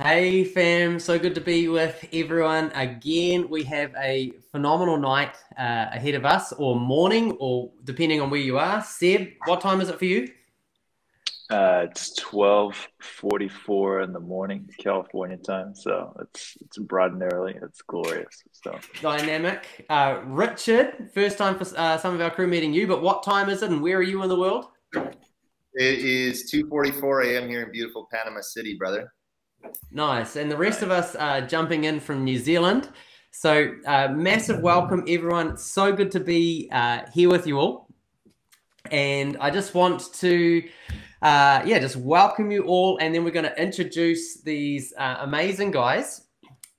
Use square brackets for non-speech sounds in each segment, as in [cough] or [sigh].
Hey fam, so good to be with everyone again. We have a phenomenal night uh, ahead of us, or morning, or depending on where you are. Seb, what time is it for you? Uh, it's twelve forty-four in the morning, California time. So it's it's bright and early. It's glorious. So dynamic. Uh, Richard, first time for uh, some of our crew meeting you, but what time is it, and where are you in the world? It is two forty-four a.m. here in beautiful Panama City, brother. Nice. And the rest of us are jumping in from New Zealand. So, uh, massive welcome, everyone. It's so good to be uh, here with you all. And I just want to, uh, yeah, just welcome you all. And then we're going to introduce these uh, amazing guys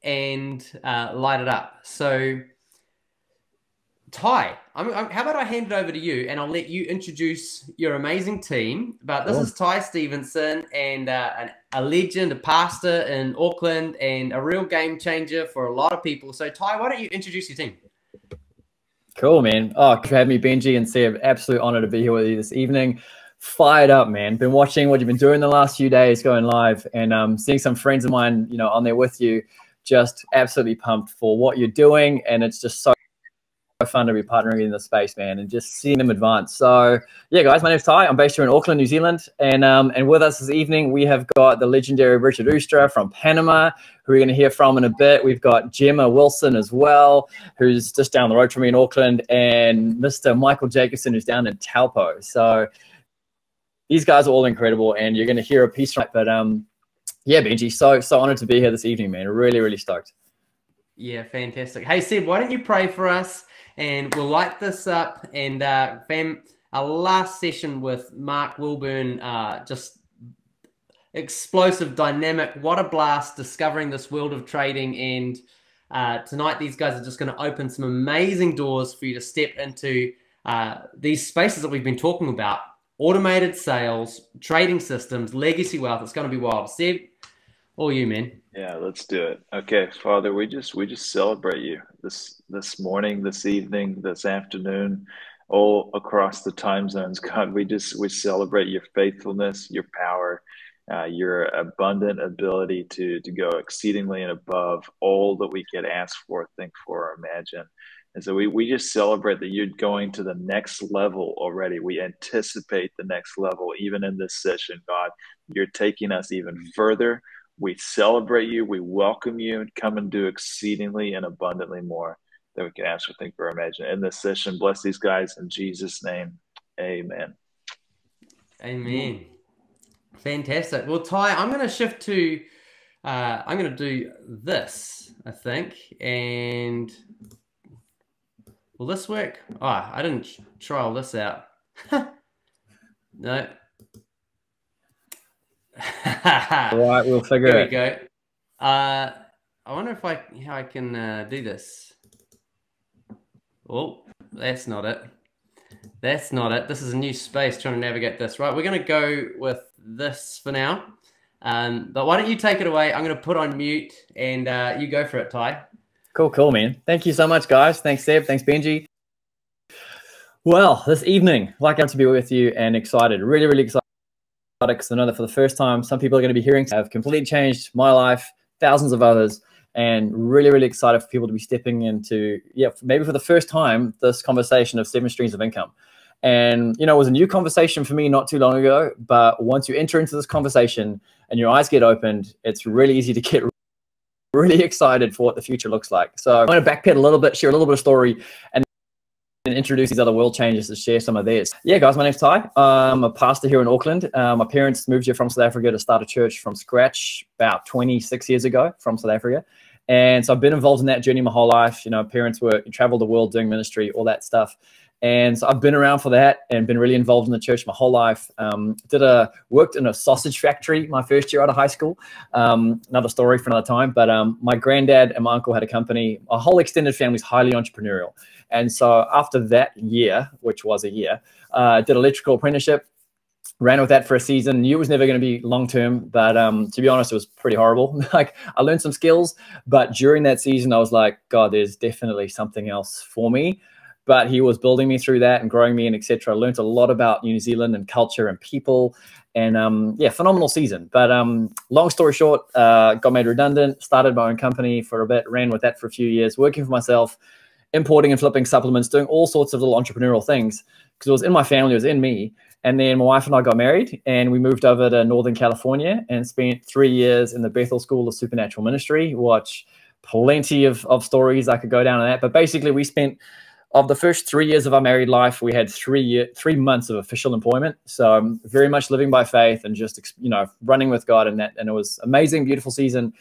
and uh, light it up. So, Ty, I'm, I'm, how about I hand it over to you and I'll let you introduce your amazing team. But this is Ty Stevenson and uh, an, a legend, a pastor in Auckland, and a real game changer for a lot of people. So, Ty, why don't you introduce your team? Cool, man. Oh, having me, Benji and Seb. Absolute honor to be here with you this evening. Fired up, man. Been watching what you've been doing the last few days, going live, and um, seeing some friends of mine, you know, on there with you. Just absolutely pumped for what you're doing, and it's just so fun to be partnering in the space, man, and just seeing them advance. So, yeah, guys, my name's Ty. I'm based here in Auckland, New Zealand, and um, and with us this evening we have got the legendary Richard Oostra from Panama, who we're going to hear from in a bit. We've got Jemma Wilson as well, who's just down the road from me in Auckland, and Mr. Michael Jacobsen, who's down in Taupo. So, these guys are all incredible, and you're going to hear a piece from it. But um, yeah, Benji, so so honored to be here this evening, man. Really, really stoked. Yeah, fantastic. Hey, Seb, why don't you pray for us? And we'll light this up. And uh, fam, our last session with Mark Wilburn, uh, just explosive, dynamic. What a blast discovering this world of trading. And uh, tonight, these guys are just going to open some amazing doors for you to step into uh, these spaces that we've been talking about automated sales, trading systems, legacy wealth. It's going to be wild. Seb, all you, man. Yeah, let's do it. Okay, Father, we just we just celebrate you this this morning, this evening, this afternoon, all across the time zones. God, we just we celebrate your faithfulness, your power, uh, your abundant ability to to go exceedingly and above all that we could ask for, think for, or imagine. And so we, we just celebrate that you're going to the next level already. We anticipate the next level, even in this session, God. You're taking us even further we celebrate you. We welcome you and come and do exceedingly and abundantly more than we can ask or think or imagine. In this session, bless these guys in Jesus' name. Amen. Amen. Fantastic. Well, Ty, I'm going to shift to, uh, I'm going to do this, I think. And will this work? Oh, I didn't trial this out. [laughs] no, right, we'll figure there it. There we go. Uh, I wonder if I how I can uh, do this. Oh, that's not it. That's not it. This is a new space trying to navigate this. Right, we're going to go with this for now. Um, but why don't you take it away? I'm going to put on mute and uh, you go for it, Ty. Cool, cool, man. Thank you so much, guys. Thanks, Seb. Thanks, Benji. Well, this evening, like I'm to be with you and excited, really, really excited I know that for the first time, some people are going to be hearing have completely changed my life, thousands of others, and really, really excited for people to be stepping into, yeah, maybe for the first time, this conversation of seven streams of income. And, you know, it was a new conversation for me not too long ago, but once you enter into this conversation and your eyes get opened, it's really easy to get really excited for what the future looks like. So I'm going to backpedal a little bit, share a little bit of story, and and introduce these other world changers to share some of theirs. Yeah, guys, my name's Ty. I'm a pastor here in Auckland. Uh, my parents moved here from South Africa to start a church from scratch about 26 years ago from South Africa. And so I've been involved in that journey my whole life. You know, parents were traveled the world doing ministry, all that stuff. And so I've been around for that and been really involved in the church my whole life. Um, did a worked in a sausage factory my first year out of high school. Um, another story for another time. But um, my granddad and my uncle had a company. Our whole extended family is highly entrepreneurial. And so after that year, which was a year, uh, did electrical apprenticeship, ran with that for a season. Knew it was never going to be long term, but um, to be honest, it was pretty horrible. [laughs] like I learned some skills, but during that season, I was like, God, there's definitely something else for me. but he was building me through that and growing me and etc. I learned a lot about New Zealand and culture and people, and um, yeah, phenomenal season. But um, long story short, uh, got made redundant, started my own company for a bit, ran with that for a few years, working for myself, importing and flipping supplements, doing all sorts of little entrepreneurial things because it was in my family, it was in me. And then my wife and I got married, and we moved over to Northern California and spent three years in the Bethel School of Supernatural Ministry. Watch plenty of, of stories I could go down on that, but basically we spent of the first three years of our married life, we had three year, three months of official employment. So um, very much living by faith and just you know running with God, and that and it was amazing, beautiful season.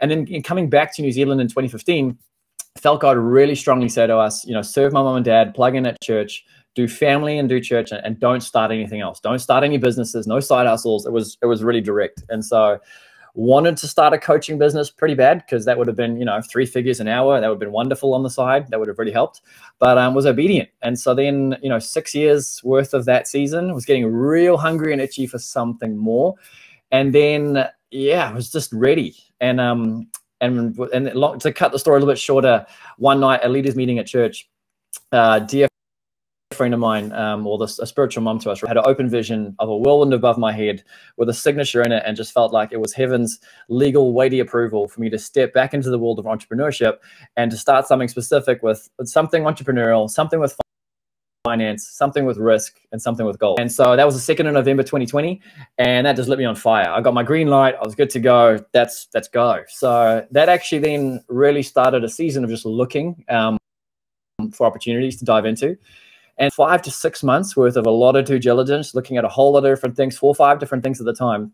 And then coming back to New Zealand in 2015, felt God really strongly say to us, you know, serve my mom and dad, plug in at church, do family and do church, and, and don't start anything else. Don't start any businesses, no side hustles. It was it was really direct, and so wanted to start a coaching business pretty bad because that would have been you know three figures an hour. That would have been wonderful on the side. That would have really helped. But um, was obedient. And so then you know six years worth of that season was getting real hungry and itchy for something more. And then yeah I was just ready. And um and and long, to cut the story a little bit shorter one night a leaders meeting at church uh, dear friend of mine, um, or a spiritual mom to us, had an open vision of a whirlwind above my head with a signature in it, and just felt like it was heaven's legal weighty approval for me to step back into the world of entrepreneurship and to start something specific with something entrepreneurial, something with finance, something with risk, and something with gold. And so that was the 2nd of November 2020, and that just lit me on fire. I got my green light. I was good to go. That's that's go. So that actually then really started a season of just looking um, for opportunities to dive into and five to six months worth of a lot of due diligence, looking at a whole lot of different things, four or five different things at the time.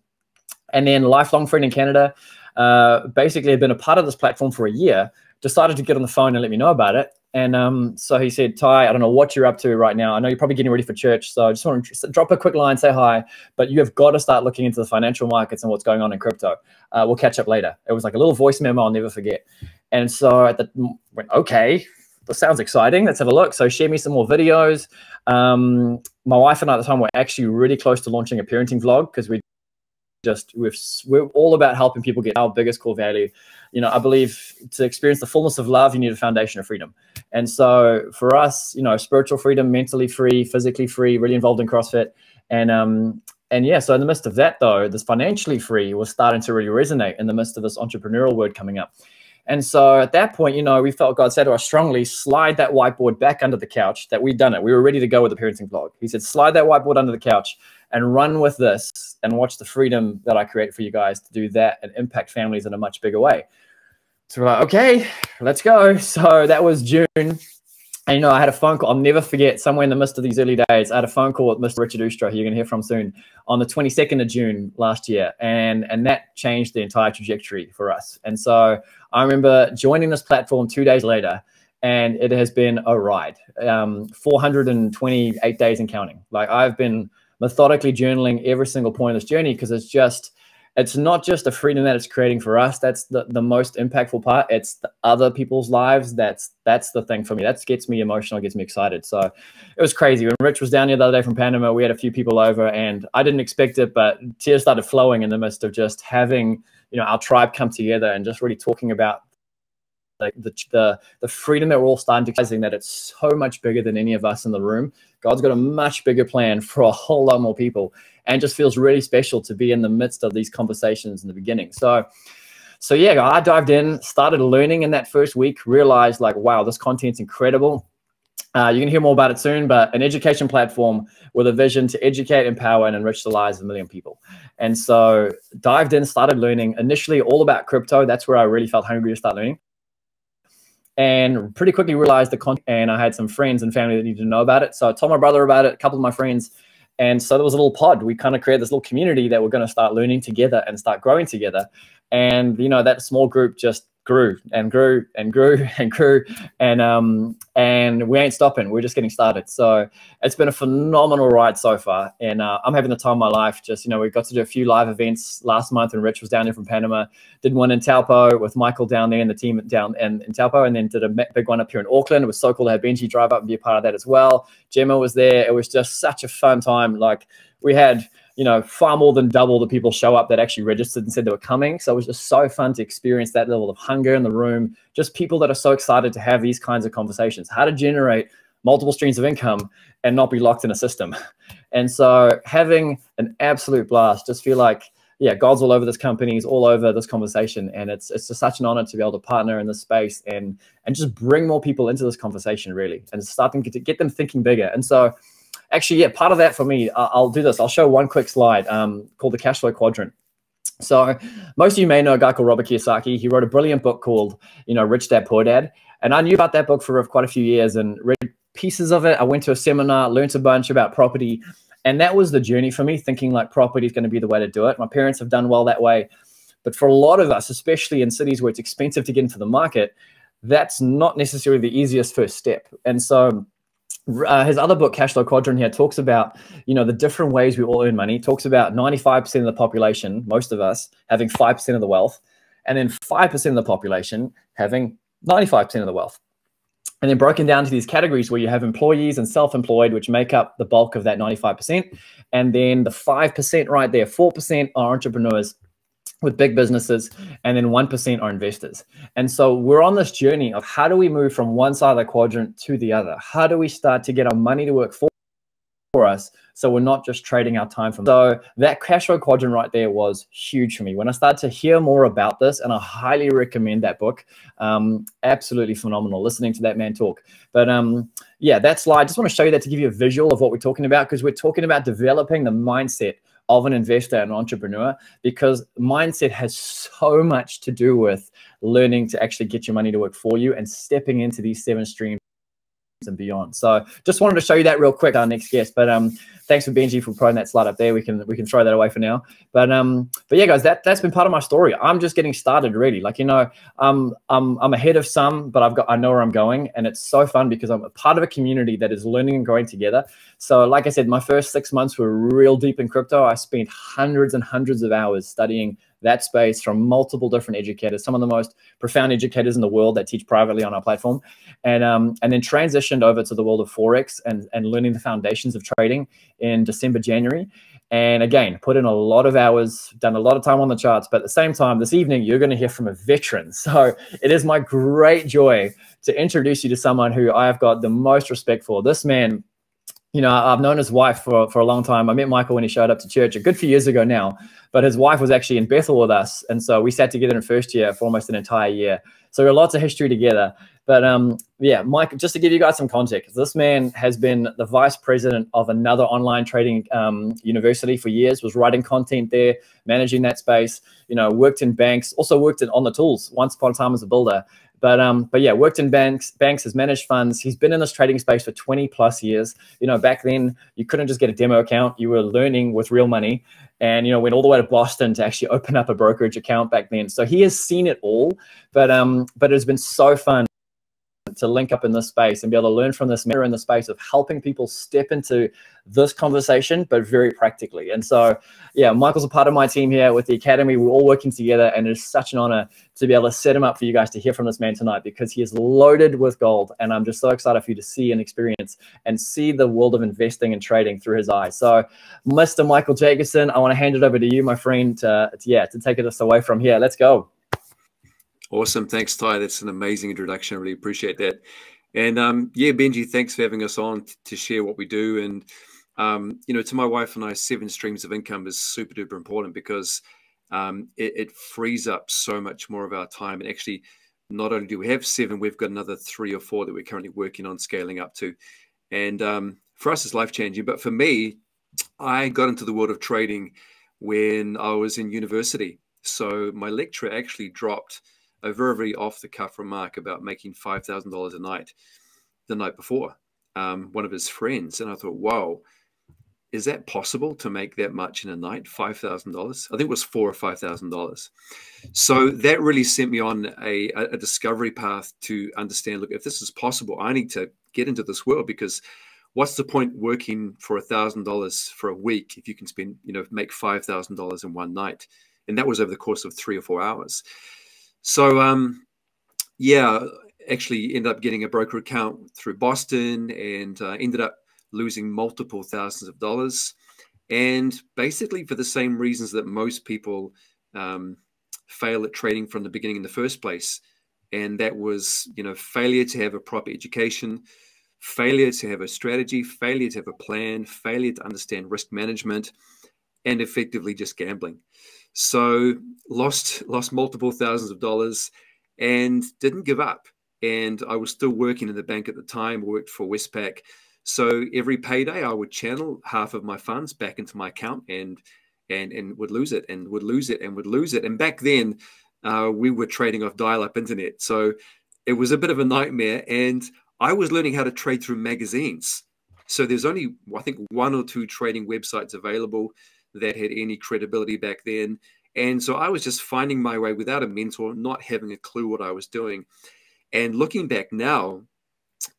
And then lifelong friend in Canada, uh, basically had been a part of this platform for a year, decided to get on the phone and let me know about it. And um, so he said, Ty, I don't know what you're up to right now. I know you're probably getting ready for church. So I just want to drop a quick line, say hi, but you have got to start looking into the financial markets and what's going on in crypto. Uh, we'll catch up later. It was like a little voice memo I'll never forget. And so the went, okay, this sounds exciting. Let's have a look. So share me some more videos. Um, my wife and I at the time were actually really close to launching a parenting vlog because we just we're, we're all about helping people get our biggest core value. You know, I believe to experience the fullness of love, you need a foundation of freedom. And so for us, you know, spiritual freedom, mentally free, physically free, really involved in CrossFit. And um, and yeah, so in the midst of that though, this financially free was starting to really resonate in the midst of this entrepreneurial word coming up. And so at that point, you know, we felt God said to us strongly, slide that whiteboard back under the couch that we'd done it. We were ready to go with the parenting vlog. He said, slide that whiteboard under the couch and run with this and watch the freedom that I create for you guys to do that and impact families in a much bigger way. So we're like, okay, let's go. [laughs] So that was June. And you know, I had a phone call. I'll never forget. Somewhere in the midst of these early days, I had a phone call with Mr. Richard Ustra, who you're going to hear from soon, on the 22nd of June last year, and and that changed the entire trajectory for us. And so I remember joining this platform two days later, and it has been a ride. Um, 428 days and counting. Like I've been methodically journaling every single point of this journey because it's just it's not just the freedom that it's creating for us that's the, the most impactful part. It's the other people's lives that's that's the thing for me. That gets me emotional gets me excited. So it was crazy. When rich was down here the other day from panama we had a few people over and i didn't expect it but tears started flowing in the midst of just having you know our tribe come together and just really talking about like the, the the freedom that we're all starting to realizing that it's so much bigger than any of us in the room god's got a much bigger plan for a whole lot more people and just feels really special to be in the midst of these conversations in the beginning. So, so yeah, I dived in, started learning in that first week, realized like, wow, this content's incredible. Uh, you're going to hear more about it soon, but an education platform with a vision to educate, empower, and enrich the lives of a million people. And so dived in, started learning initially all about crypto. That's where I really felt hungry to start learning. And pretty quickly realized the content, and I had some friends and family that needed to know about it. So I told my brother about it, a couple of my friends, and so there was a little pod. We kind of created this little community that we're going to start learning together and start growing together. And you know that small group just grew and grew and grew [laughs] and grew. And um and we ain't stopping. We're just getting started. So it's been a phenomenal ride so far. And uh, i'm having the time of my life. Just you know we got to do a few live events last month and rich was down there from panama. Did one in taupo with michael down there and the team down in, in taupo and then did a big one up here in auckland. It was so cool to have benji drive up and be a part of that as well. Jemma was there. It was just such a fun time. Like we had you know, far more than double the people show up that actually registered and said they were coming. So it was just so fun to experience that level of hunger in the room. Just people that are so excited to have these kinds of conversations. How to generate multiple streams of income and not be locked in a system. [laughs] And so having an absolute blast, just feel like yeah, God's all over this company, he's all over this conversation, and it's it's just such an honor to be able to partner in this space and and just bring more people into this conversation, really, and start starting to get them thinking bigger. And so, actually, yeah, part of that for me, I'll do this. I'll show one quick slide um, called the cash flow quadrant. So most of you may know a guy called Robert Kiyosaki. He wrote a brilliant book called, you know, Rich Dad Poor Dad, and I knew about that book for quite a few years and read pieces of it. I went to a seminar, learned a bunch about property and that was the journey for me, thinking like property is going to be the way to do it. My parents have done well that way. But for a lot of us, especially in cities where it's expensive to get into the market, that's not necessarily the easiest first step. And so uh, his other book, Cash Flow Quadrant, here talks about you know the different ways we all earn money. Talks about 95% of the population, most of us, having 5% of the wealth, and then 5% of the population having 95% of the wealth and then broken down to these categories where you have employees and self-employed, which make up the bulk of that 95%. And then the 5% right there, 4% are entrepreneurs with big businesses, and then 1% are investors. And so we're on this journey of how do we move from one side of the quadrant to the other? How do we start to get our money to work for, for us so we're not just trading our time from. So that cash flow quadrant right there was huge for me. When I started to hear more about this, and I highly recommend that book. Um, absolutely phenomenal listening to that man talk. But um, yeah, that slide, I just want to show you that to give you a visual of what we're talking about because we're talking about developing the mindset of an investor and entrepreneur because mindset has so much to do with learning to actually get your money to work for you and stepping into these seven streams and beyond. So just wanted to show you that real quick, our next guest. But um, thanks for Benji for putting that slide up there. We can we can throw that away for now. But um, but yeah, guys, that that's been part of my story. I'm just getting started, really. Like you know, um, I'm I'm ahead of some, but I've got I know where I'm going, and it's so fun because I'm a part of a community that is learning and growing together. So like I said, my first six months were real deep in crypto. I spent hundreds and hundreds of hours studying that space from multiple different educators, some of the most profound educators in the world that teach privately on our platform, and um, and then transitioned over to the world of forex and and learning the foundations of trading in December, January. And again, put in a lot of hours, done a lot of time on the charts. But at the same time, this evening, you're going to hear from a veteran. [laughs] So it is my great joy to introduce you to someone who I have got the most respect for. This man you know, I've known his wife for, for a long time. I met Michael when he showed up to church a good few years ago now, but his wife was actually in Bethel with us. And so we sat together in first year for almost an entire year. So we have lots of history together. But um, yeah, Mike, just to give you guys some context, this man has been the vice president of another online trading um, university for years, was writing content there, managing that space, you know, worked in banks, also worked in, on the tools once upon a time as a builder. But um, but yeah, worked in banks, banks has managed funds. He's been in this trading space for 20 plus years. You know, back then you couldn't just get a demo account. You were learning with real money. And you know, went all the way to Boston to actually open up a brokerage account back then. So he has seen it all. But um, but it's been so fun to link up in this space and be able to learn from this mirror in the space of helping people step into this conversation, but very practically. And so, yeah, Michael's a part of my team here with the Academy. We're all working together, and it's such an honor to be able to set him up for you guys to hear from this man tonight because he is loaded with gold. And I'm just so excited for you to see and experience and see the world of investing and trading through his eyes. So, Mr. Michael Jacobsen, I want to hand it over to you, my friend, to, to yeah, to take us away from here. Let's go. Awesome. Thanks, Ty. That's an amazing introduction. I really appreciate that. And um, yeah, Benji, thanks for having us on to share what we do. And, um, you know, to my wife and I, seven streams of income is super duper important because um, it, it, frees up so much more of our time. And actually, not only do we have seven, we've got another three or four that we're currently working on scaling up to. And um, for us, it's life changing. But for me, I got into the world of trading when I was in university. So my lecturer actually dropped a very, very off the cuff remark about making $5,000 a night the night before, um, one of his friends. And I thought, wow, is that possible to make that much in a night? $5,000? I think it was four or $5,000. So that really sent me on a, a discovery path to understand, look, if this is possible, I need to get into this world because what's the point working for a thousand dollars for a week if you can spend, you know, make five thousand dollars in one night? And that was over the course of three or four hours. So um, yeah, actually ended up getting a broker account through Boston and uh, ended up losing multiple thousands of dollars. And basically for the same reasons that most people um, fail at trading from the beginning in the first place. And that was, you know, failure to have a proper education, failure to have a strategy, failure to have a plan, failure to understand risk management, and effectively just gambling. So lost lost multiple thousands of dollars and didn't give up. And I was still working in the bank at the time, worked for Westpac. So every payday I would channel half of my funds back into my account and and and would lose it and would lose it and would lose it. And back then uh, we were trading off dial-up internet. So it was a bit of a nightmare. And I was learning how to trade through magazines. So there's only, I think, one or two trading websites available that had any credibility back then. And so I was just finding my way without a mentor, not having a clue what I was doing. And looking back now,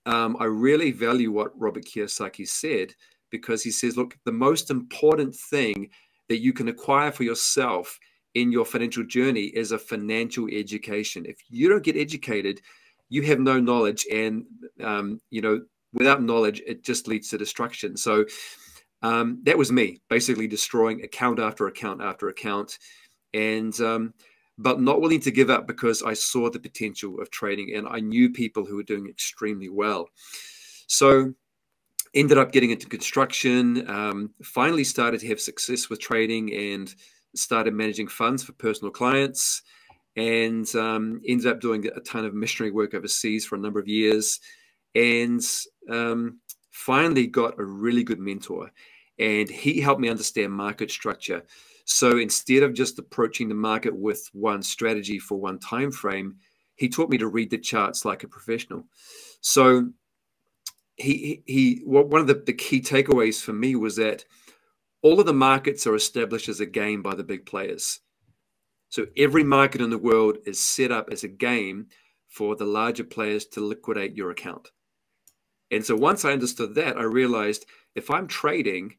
um, I really value what Robert Kiyosaki said because he says, look, the most important thing that you can acquire for yourself in your financial journey is a financial education. If you don't get educated, you have no knowledge, and um, you know, without knowledge, it just leads to destruction. So um, that was me, basically destroying account after account after account, and um, but not willing to give up because I saw the potential of trading, and I knew people who were doing extremely well. So ended up getting into construction. Um, finally, started to have success with trading and started managing funds for personal clients and um, ended up doing a ton of missionary work overseas for a number of years and um, finally got a really good mentor and he helped me understand market structure so instead of just approaching the market with one strategy for one time frame he taught me to read the charts like a professional so he he one of the, the key takeaways for me was that all of the markets are established as a game by the big players. So every market in the world is set up as a game for the larger players to liquidate your account. And so once I understood that, I realized if I'm trading,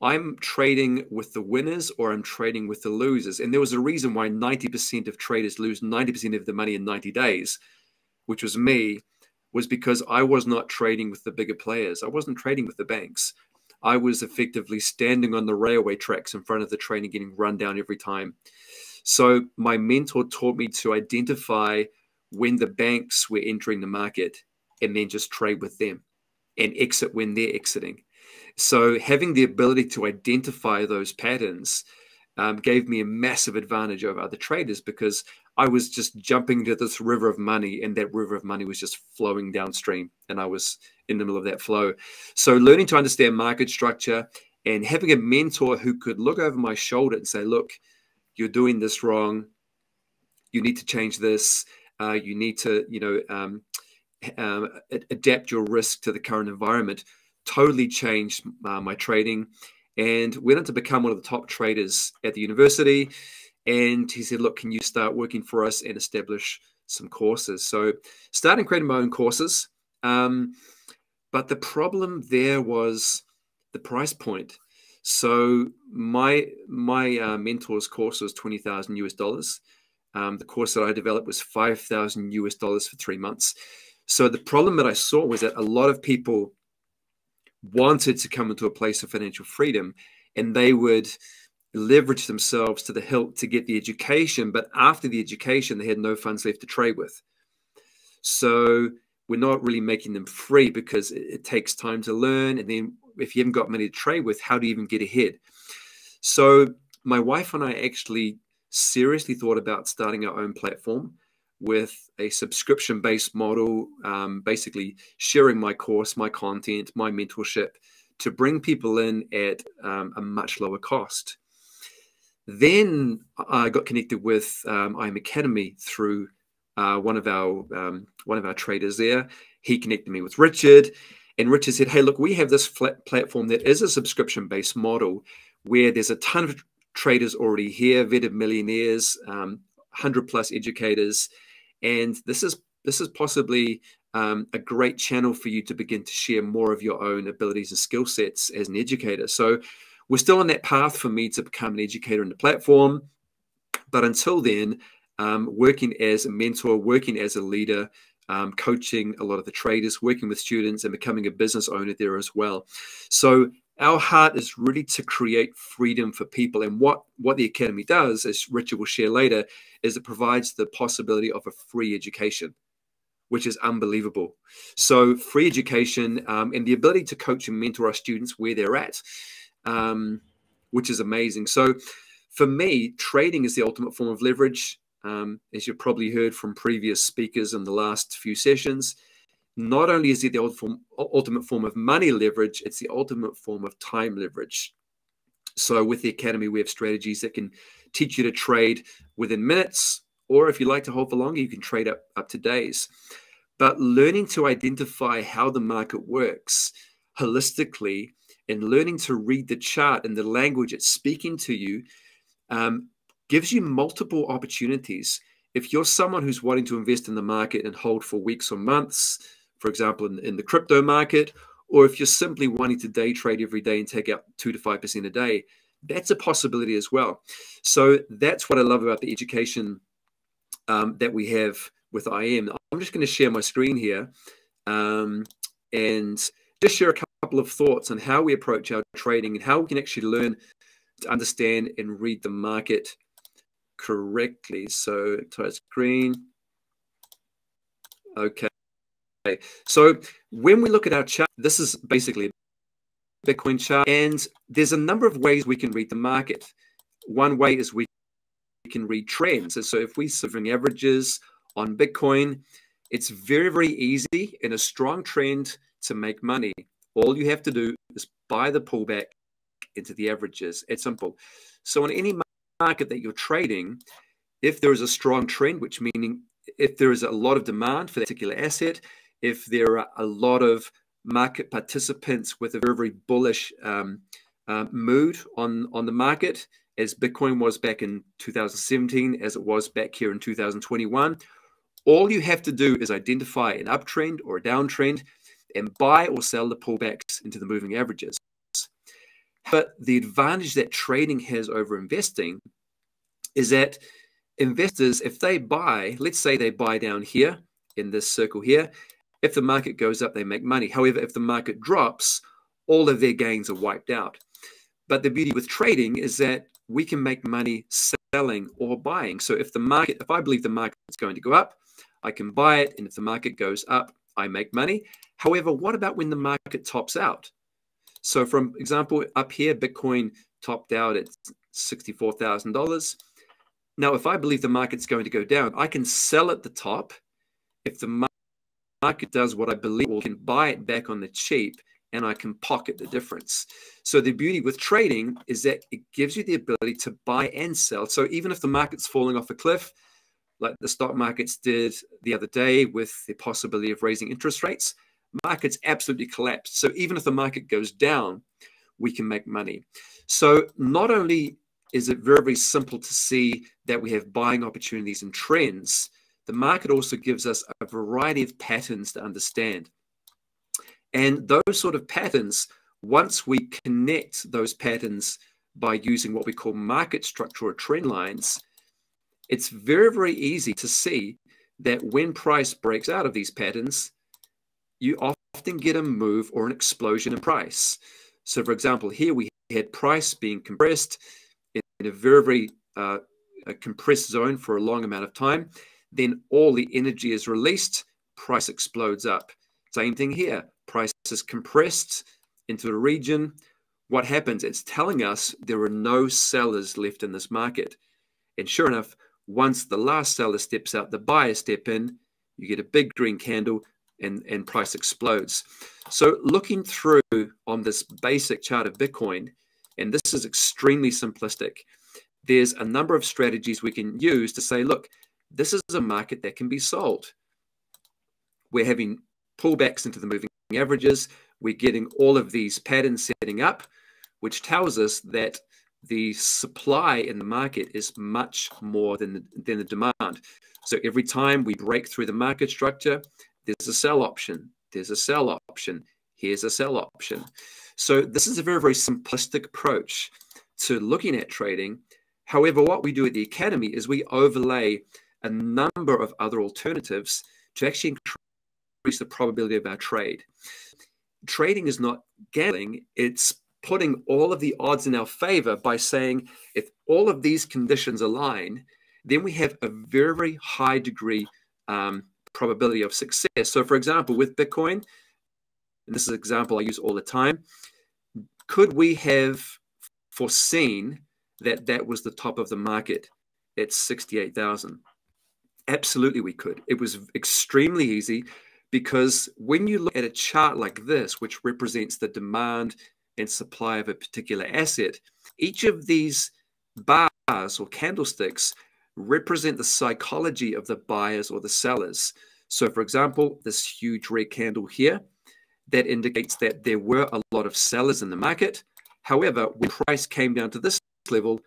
I'm trading with the winners or I'm trading with the losers. And there was a reason why 90% of traders lose 90% of the money in 90 days, which was me, was because I was not trading with the bigger players. I wasn't trading with the banks. I was effectively standing on the railway tracks in front of the train and getting run down every time. So my mentor taught me to identify when the banks were entering the market and then just trade with them and exit when they're exiting. So having the ability to identify those patterns um, gave me a massive advantage over other traders because I was just jumping into this river of money and that river of money was just flowing downstream and I was in the middle of that flow. So learning to understand market structure and having a mentor who could look over my shoulder and say, look, you're doing this wrong. You need to change this. Uh, you need to, you know, um, um, adapt your risk to the current environment. Totally changed uh, my trading and went on to become one of the top traders at the university. And he said, look, can you start working for us and establish some courses? So starting creating my own courses. Um, but the problem there was the price point. So my my uh, mentor's course was twenty thousand US dollars. Um, the course that I developed was five thousand US dollars for three months. So the problem that I saw was that a lot of people wanted to come into a place of financial freedom, and they would leverage themselves to the hilt to get the education. But after the education, they had no funds left to trade with. So we're not really making them free because it, it, takes time to learn. And then if you haven't got money to trade with, how do you even get ahead? So my wife and I actually seriously thought about starting our own platform with a subscription based model, um, basically sharing my course, my content, my mentorship to bring people in at um, a much lower cost. Then I got connected with um, IM Academy through uh, one of our um, one of our traders there. He connected me with Richard, and Richard said, "Hey, look, we have this platform that is a subscription based model where there's a ton of traders already here, vetted millionaires, um, hundred plus educators, and this is this is possibly." Um, a great channel for you to begin to share more of your own abilities and skill sets as an educator. So, we're still on that path for me to become an educator in the platform. But until then, um, working as a mentor, working as a leader, um, coaching a lot of the traders, working with students, and becoming a business owner there as well. So our heart is really to create freedom for people. And what what the academy does, as Richard will share later, is it provides the possibility of a free education. which is unbelievable. So free education um, and the ability to coach and mentor our students where they're at, um, which is amazing. So for me, trading is the ultimate form of leverage. Um, as you've probably heard from previous speakers in the last few sessions, not only is it the ultimate form of money leverage, it's the ultimate form of time leverage. So with the Academy, we have strategies that can teach you to trade within minutes, or if you like to hold for longer, you can trade up, up to days. But learning to identify how the market works holistically and learning to read the chart and the language it's speaking to you um, gives you multiple opportunities. If you're someone who's wanting to invest in the market and hold for weeks or months, for example, in, in the crypto market, or if you're simply wanting to day trade every day and take out two to five percent a day, that's a possibility as well. So that's what I love about the education um, that we have with IM. I'm just going to share my screen here um, and just share a couple of thoughts on how we approach our trading and how we can actually learn to understand and read the market correctly. So, touch screen. Okay. So when we look at our chart, this is basically a Bitcoin chart, and there's a number of ways we can read the market. One way is we can read trends. And so if we bring averages on Bitcoin, it's very, very easy in a strong trend to make money. All you have to do is buy the pullback into the averages. It's simple. So in any market that you're trading, if there is a strong trend, which meaning if there is a lot of demand for that particular asset, if there are a lot of market participants with a very, very bullish um, uh, mood on, on the market, as Bitcoin was back in 2017, as it was back here in 2021. All you have to do is identify an uptrend or a downtrend and buy or sell the pullbacks into the moving averages. But the advantage that trading has over investing is that investors, if they buy, let's say they buy down here in this circle here, if the market goes up, they make money. However, if the market drops, all of their gains are wiped out. But the beauty with trading is that we can make money selling or buying. So if the market, if I believe the market is going to go up, I can buy it. And if the market goes up, I make money. However, what about when the market tops out? So, from example, up here, Bitcoin topped out at $64,000. Now, if I believe the market's going to go down, I can sell at the top. If the market does what I believe will can buy it back on the cheap and I can pocket the difference. So the beauty with trading is that it gives you the ability to buy and sell. So even if the market's falling off a cliff, like the stock markets did the other day with the possibility of raising interest rates, markets absolutely collapsed. So even if the market goes down, we can make money. So not only is it very, very simple to see that we have buying opportunities and trends, the market also gives us a variety of patterns to understand. And those sort of patterns, once we connect those patterns by using what we call market structure or trend lines, it's very, very easy to see that when price breaks out of these patterns, you often get a move or an explosion in price. So, for example, here we had price being compressed in a very, very uh, compressed zone for a long amount of time then all the energy is released, price explodes up. Same thing here. Price is compressed into a region. What happens? It's telling us there are no sellers left in this market. And sure enough, once the last seller steps out, the buyers step in, you get a big green candle and, and price explodes. So looking through on this basic chart of Bitcoin, and this is extremely simplistic, there's a number of strategies we can use to say, look, this is a market that can be sold. We're having pullbacks into the moving averages. We're getting all of these patterns setting up, which tells us that the supply in the market is much more than the, than the demand. So every time we break through the market structure, there's a sell option. There's a sell option. Here's a sell option. So this is a very, very simplistic approach to looking at trading. However, what we do at the Academy is we overlay a number of other alternatives to actually increase the probability of our trade. Trading is not gambling, it's putting all of the odds in our favor by saying if all of these conditions align, then we have a very, very high degree um, probability of success. So, for example, with Bitcoin, and this is an example I use all the time, could we have foreseen that that was the top of the market at 68,000? Absolutely, we could. It was extremely easy because when you look at a chart like this, which represents the demand and supply of a particular asset, each of these bars or candlesticks represent the psychology of the buyers or the sellers. So, for example, this huge red candle here, that indicates that there were a lot of sellers in the market. However, when price came down to this level,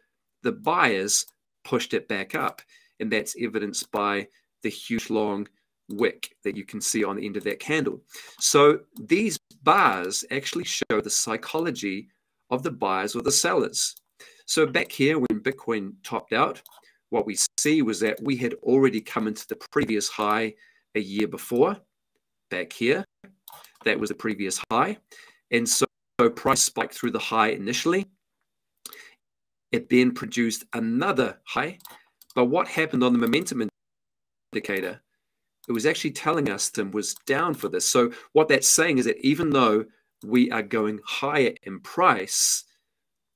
the buyers pushed it back up. And that's evidenced by the huge long wick that you can see on the end of that candle. So these bars actually show the psychology of the buyers or the sellers. So back here, when Bitcoin topped out, what we see was that we had already come into the previous high a year before. Back here, that was the previous high. And so, so price spiked through the high initially. It then produced another high. But what happened on the momentum indicator? It was actually telling us them was down for this. So what that's saying is that even though we are going higher in price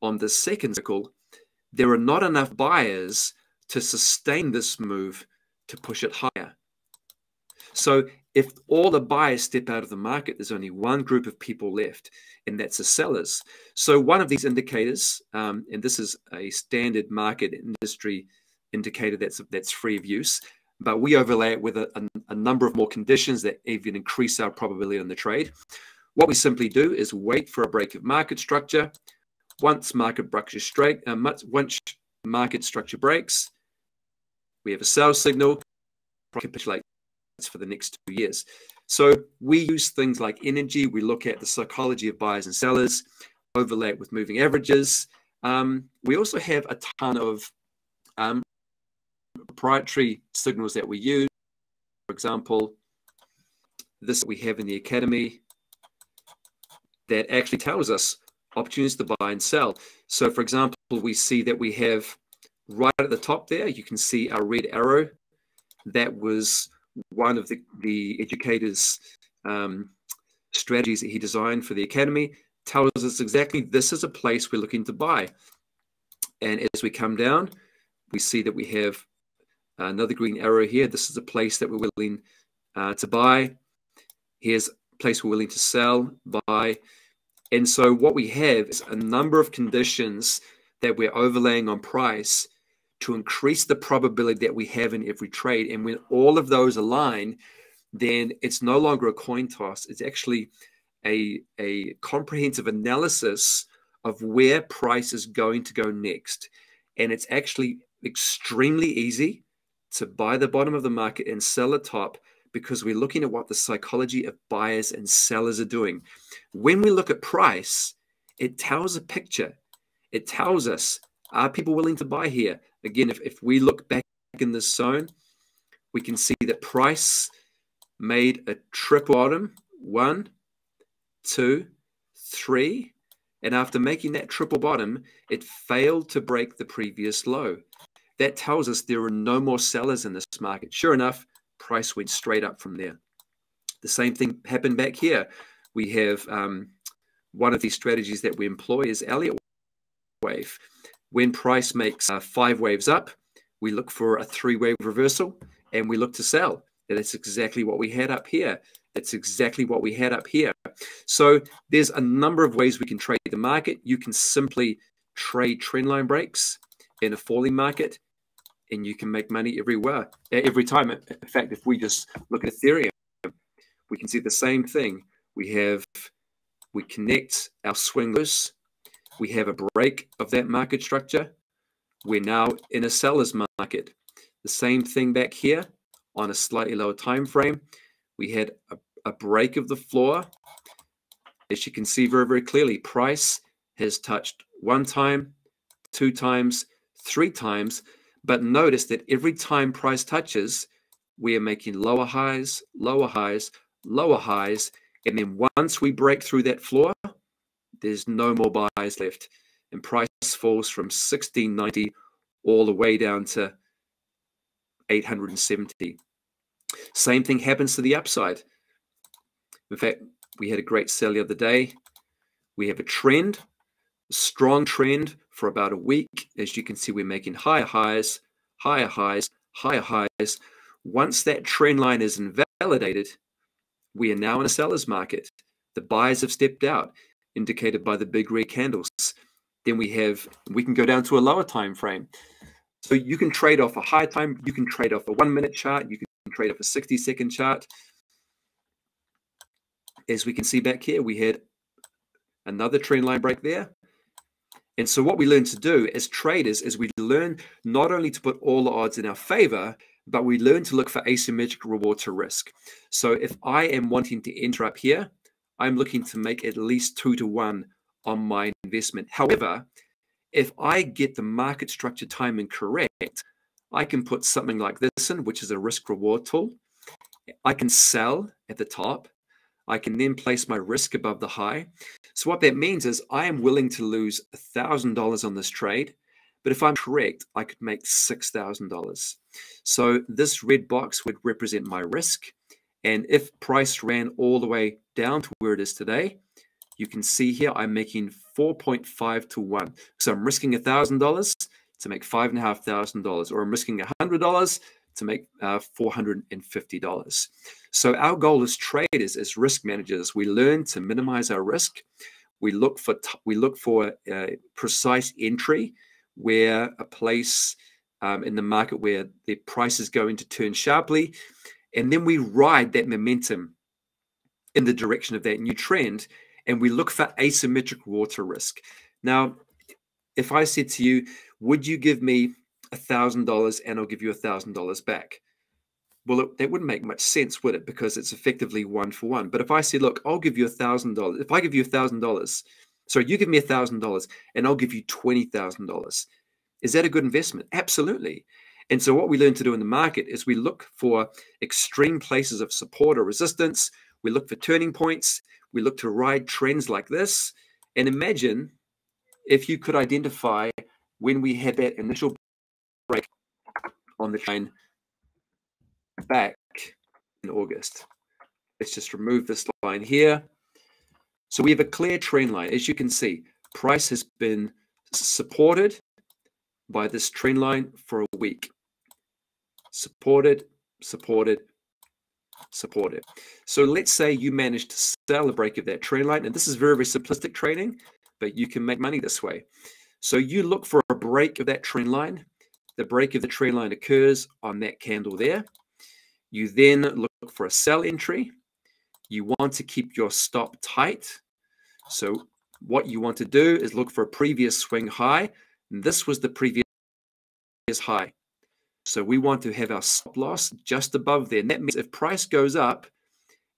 on the second cycle, there are not enough buyers to sustain this move to push it higher. So if all the buyers step out of the market, there's only one group of people left, and that's the sellers. So one of these indicators, um, and this is a standard market industry indicator that's that's free of use, but we overlay it with a, a, a number of more conditions that even increase our probability on the trade. What we simply do is wait for a break of market structure. Once market structure uh, once market structure breaks, we have a sell signal, capitulate for the next two years. So we use things like energy. We look at the psychology of buyers and sellers, overlay it with moving averages. Um, we also have a ton of um, proprietary signals that we use. For example, this we have in the academy that actually tells us opportunities to buy and sell. So, for example, we see that we have right at the top there, you can see our red arrow. That was one of the, the educators' um, strategies that he designed for the academy, tells us exactly this is a place we're looking to buy. And as we come down, we see that we have another green arrow here. This is a place that we're willing uh, to buy. Here's a place we're willing to sell, buy. And so what we have is a number of conditions that we're overlaying on price to increase the probability that we have in every trade. And when all of those align, then it's no longer a coin toss. It's actually a, a comprehensive analysis of where price is going to go next. And it's actually extremely easy to buy the bottom of the market and sell the top because we're looking at what the psychology of buyers and sellers are doing. When we look at price, it tells a picture. It tells us are people willing to buy here? Again, if, if we look back in this zone, we can see that price made a triple bottom one, two, three. And after making that triple bottom, it failed to break the previous low. That tells us there are no more sellers in this market. Sure enough, price went straight up from there. The same thing happened back here. We have um, one of these strategies that we employ is Elliott wave. When price makes uh, five waves up, we look for a three wave reversal and we look to sell. And that's exactly what we had up here. That's exactly what we had up here. So there's a number of ways we can trade the market. You can simply trade trendline breaks in a falling market and you can make money everywhere, every time. In fact, if we just look at Ethereum, we can see the same thing. We have, we connect our swingers we have a break of that market structure. We're now in a seller's market. The same thing back here on a slightly lower time frame. We had a, a break of the floor. As you can see very, very clearly, price has touched one time, two times, three times. But notice that every time price touches, we are making lower highs, lower highs, lower highs. And then once we break through that floor, there's no more buyers left, and price falls from 1690 all the way down to 870. Same thing happens to the upside. In fact, we had a great sell the other day. We have a trend, a strong trend for about a week. As you can see, we're making higher highs, higher highs, higher highs. Once that trend line is invalidated, we are now in a seller's market. The buyers have stepped out, indicated by the big red candles. Then we have, we can go down to a lower time frame. So you can trade off a high time, you can trade off a one minute chart, you can trade off a 60 second chart. As we can see back here, we had another trend line break there. And so what we learn to do as traders is we learn not only to put all the odds in our favor, but we learn to look for asymmetric reward to risk. So if I am wanting to enter up here, I'm looking to make at least two to one on my investment. However, if I get the market structure timing correct, I can put something like this in, which is a risk reward tool. I can sell at the top. I can then place my risk above the high. So what that means is I am willing to lose $1,000 on this trade, but if I'm correct, I could make $6,000. So this red box would represent my risk. And if price ran all the way down to where it is today, you can see here I'm making 4.5 to 1. So I'm risking $1,000 to make $5,500, or I'm risking $100 to make uh, $450. So our goal as traders, as risk managers, we learn to minimize our risk. We look for we look for uh, precise entry where a place um, in the market where the price is going to turn sharply, and then we ride that momentum in the direction of that new trend, and we look for asymmetric water risk. Now, if I said to you, would you give me a thousand dollars and I'll give you a thousand dollars back? Well, it, that wouldn't make much sense, would it? Because it's effectively one for one. But if I say, look, I'll give you a thousand dollars. If I give you a thousand dollars, so you give me a thousand dollars and I'll give you twenty thousand dollars. Is that a good investment? Absolutely. And so what we learn to do in the market is we look for extreme places of support or resistance. We look for turning points. We look to ride trends like this. And imagine if you could identify when we had that initial break on the train back in August. Let's just remove this line here. So we have a clear trend line. As you can see, price has been supported by this trend line for a week. Supported, supported, supported. So let's say you managed to sell a break of that trend line. And this is very, very simplistic trading, but you can make money this way. So you look for a break of that trend line. The break of the trend line occurs on that candle there. You then look for a sell entry. You want to keep your stop tight. So what you want to do is look for a previous swing high. And this was the previous high. So we want to have our stop loss just above there. And that means if price goes up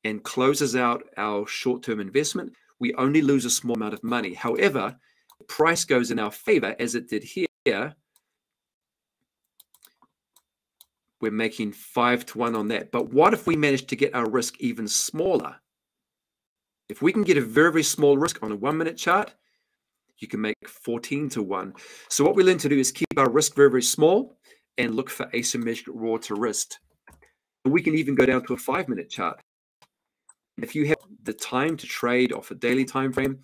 and closes out our short-term investment, we only lose a small amount of money. However, price goes in our favor as it did here, we're making five to one on that. But what if we manage to get our risk even smaller? If we can get a very, very small risk on a one minute chart, you can make 14 to 1. So what we learn to do is keep our risk very, very small and look for asymmetric reward to risk. We can even go down to a five minute chart. If you have the time to trade off a daily time frame,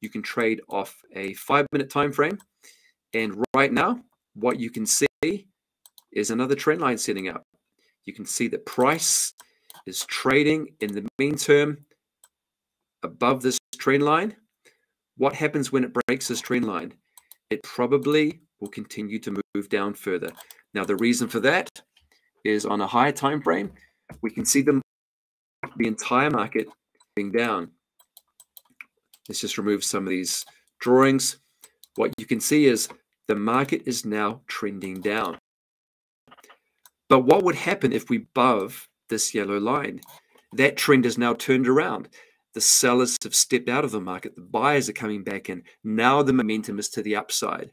you can trade off a five minute time frame. And right now, what you can see is another trend line setting up. You can see the price is trading in the mean term above this trend line. What happens when it breaks this trend line? It probably will continue to move down further. Now, the reason for that is on a higher time frame, we can see them, the entire market being down. Let's just remove some of these drawings. What you can see is the market is now trending down. But what would happen if we above this yellow line? That trend is now turned around. The sellers have stepped out of the market. The buyers are coming back in. Now the momentum is to the upside.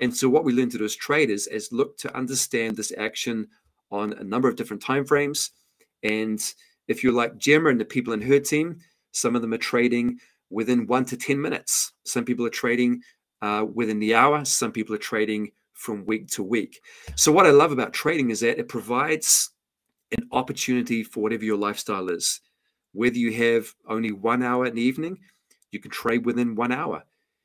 And so what we learn to do as traders is look to understand this action on a number of different time frames. And if you're like Jemma and the people in her team, some of them are trading within one to 10 minutes. Some people are trading uh, within the hour. Some people are trading from week to week. So, what I love about trading is that it provides an opportunity for whatever your lifestyle is. Whether you have only one hour in the evening, you can trade within one hour.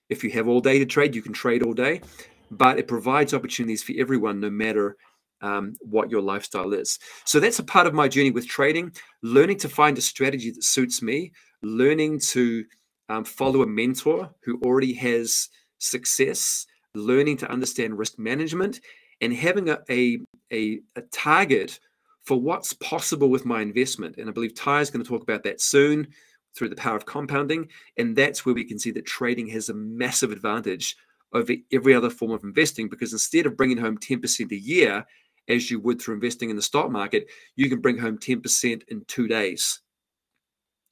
If you have all day to trade, you can trade all day. But it provides opportunities for everyone, no matter um, what your lifestyle is. So that's a part of my journey with trading, learning to find a strategy that suits me, learning to um, follow a mentor who already has success, learning to understand risk management, and having a, a, a, a target for what's possible with my investment. And I believe Ty is going to talk about that soon through the power of compounding. And that's where we can see that trading has a massive advantage over every other form of investing because instead of bringing home 10% a year, as you would through investing in the stock market, you can bring home 10% in two days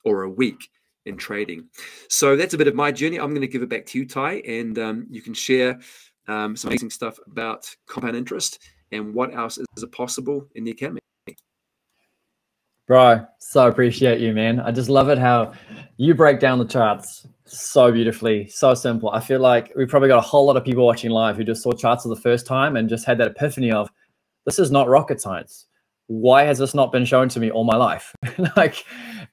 or a week in trading. So that's a bit of my journey. I'm going to give it back to you, Ty, and um, you can share um, some amazing stuff about compound interest and what else is possible in the academy. Bro, so appreciate you, man. I just love it how you break down the charts so beautifully, so simple. I feel like we probably got a whole lot of people watching live who just saw charts for the first time and just had that epiphany of this is not rocket science. Why has this not been shown to me all my life? [laughs] like,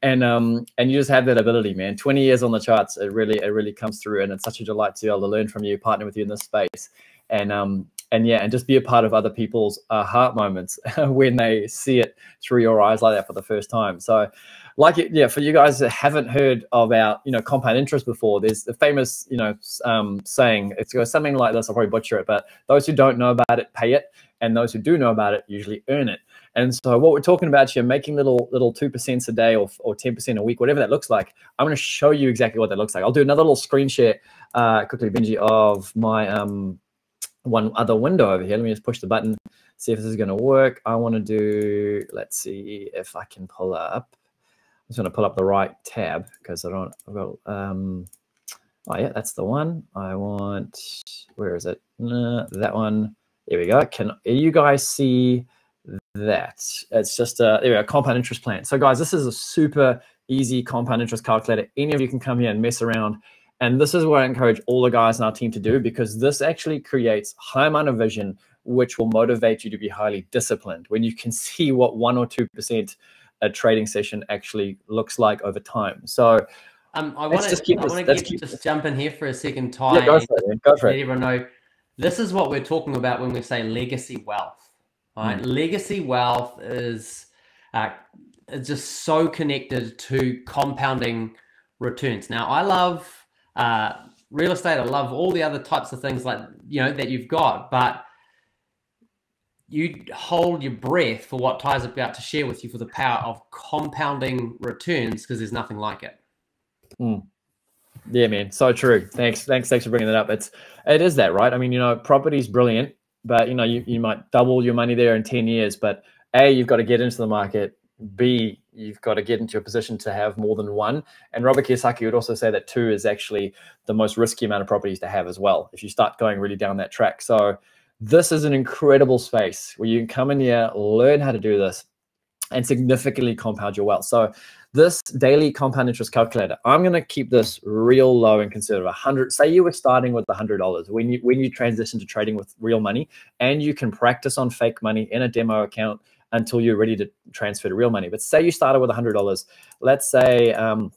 and um, and you just have that ability, man. Twenty years on the charts, it really, it really comes through, and it's such a delight to be able to learn from you, partner with you in this space, and um, and yeah, and just be a part of other people's uh, heart moments [laughs] when they see it through your eyes like that for the first time. So, like it, yeah, for you guys that haven't heard about you know compound interest before, there's the famous you know um, saying. It's go something like this. I'll probably butcher it, but those who don't know about it, pay it, and those who do know about it usually earn it. And so what we're talking about here, making little little two percent a day or or ten percent a week, whatever that looks like. I'm going to show you exactly what that looks like. I'll do another little screen share uh, quickly, Benji, of my um one other window over here. Let me just push the button, see if this is going to work. I want to do, let's see if I can pull up. I'm just going to pull up the right tab because I don't, um, oh yeah, that's the one. I want, where is it? Uh, that one. There we go. Can you guys see that? It's just a, there we go, compound interest plan. So guys, this is a super easy compound interest calculator. Any of you can come here and mess around and this is what I encourage all the guys in our team to do because this actually creates high amount of vision, which will motivate you to be highly disciplined. When you can [laughs] see what one or two percent a trading session actually looks like over time. So um, I want to just, keep I want to just jump in here for a second, Ty. Yeah, go for it. Go for it. Let everyone know this is what we're talking about when we say legacy wealth. Right, mm. legacy wealth is uh, just so connected to compounding returns. Now, I love uh, real estate. I love all the other types of things like you know that you've got, but you hold your breath for what Ty's about to share with you for the power of compounding returns because there's nothing like it. Mm. Yeah, man, so true. Thanks, thanks, thanks for bringing that up. It's it is that right. I mean, you know, property's brilliant, but you know, you, you might double your money there in ten years, but a you've got to get into the market. B you've got to get into a position to have more than one. And Robert Kiyosaki would also say that two is actually the most risky amount of properties to have as well, if you start going really down that track. So this is an incredible space where you can come in here, learn how to do this, and significantly compound your wealth. So this daily compound interest calculator, I'm going to keep this real low and conservative. 100. Say you were starting with $100 when you when you transition to trading with real money, and you can practice on fake money in a demo account until you're ready to transfer to real money. But say you started with $100. Let's say, um,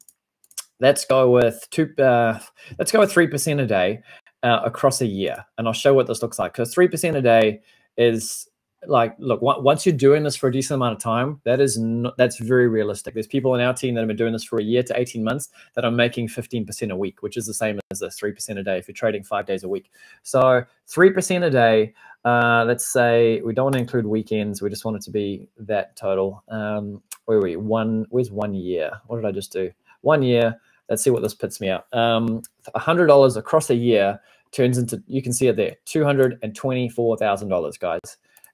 let's go with two, uh, let's go with 3% a day uh, across a year. And I'll show what this looks like. Because 3% a day is like, look, once you're doing this for a decent amount of time, that is not, that's very realistic. There's people in our team that have been doing this for a year to 18 months that are making 15% a week, which is the same as this 3% a day if you're trading five days a week. So 3% a day uh, let's say we don't want to include weekends. We just want it to be that total. Um, where are we? One. Where's one year? What did I just do? One year. Let's see what this puts me out. Um, hundred dollars across a year turns into. You can see it there. Two hundred and twenty-four thousand dollars, guys.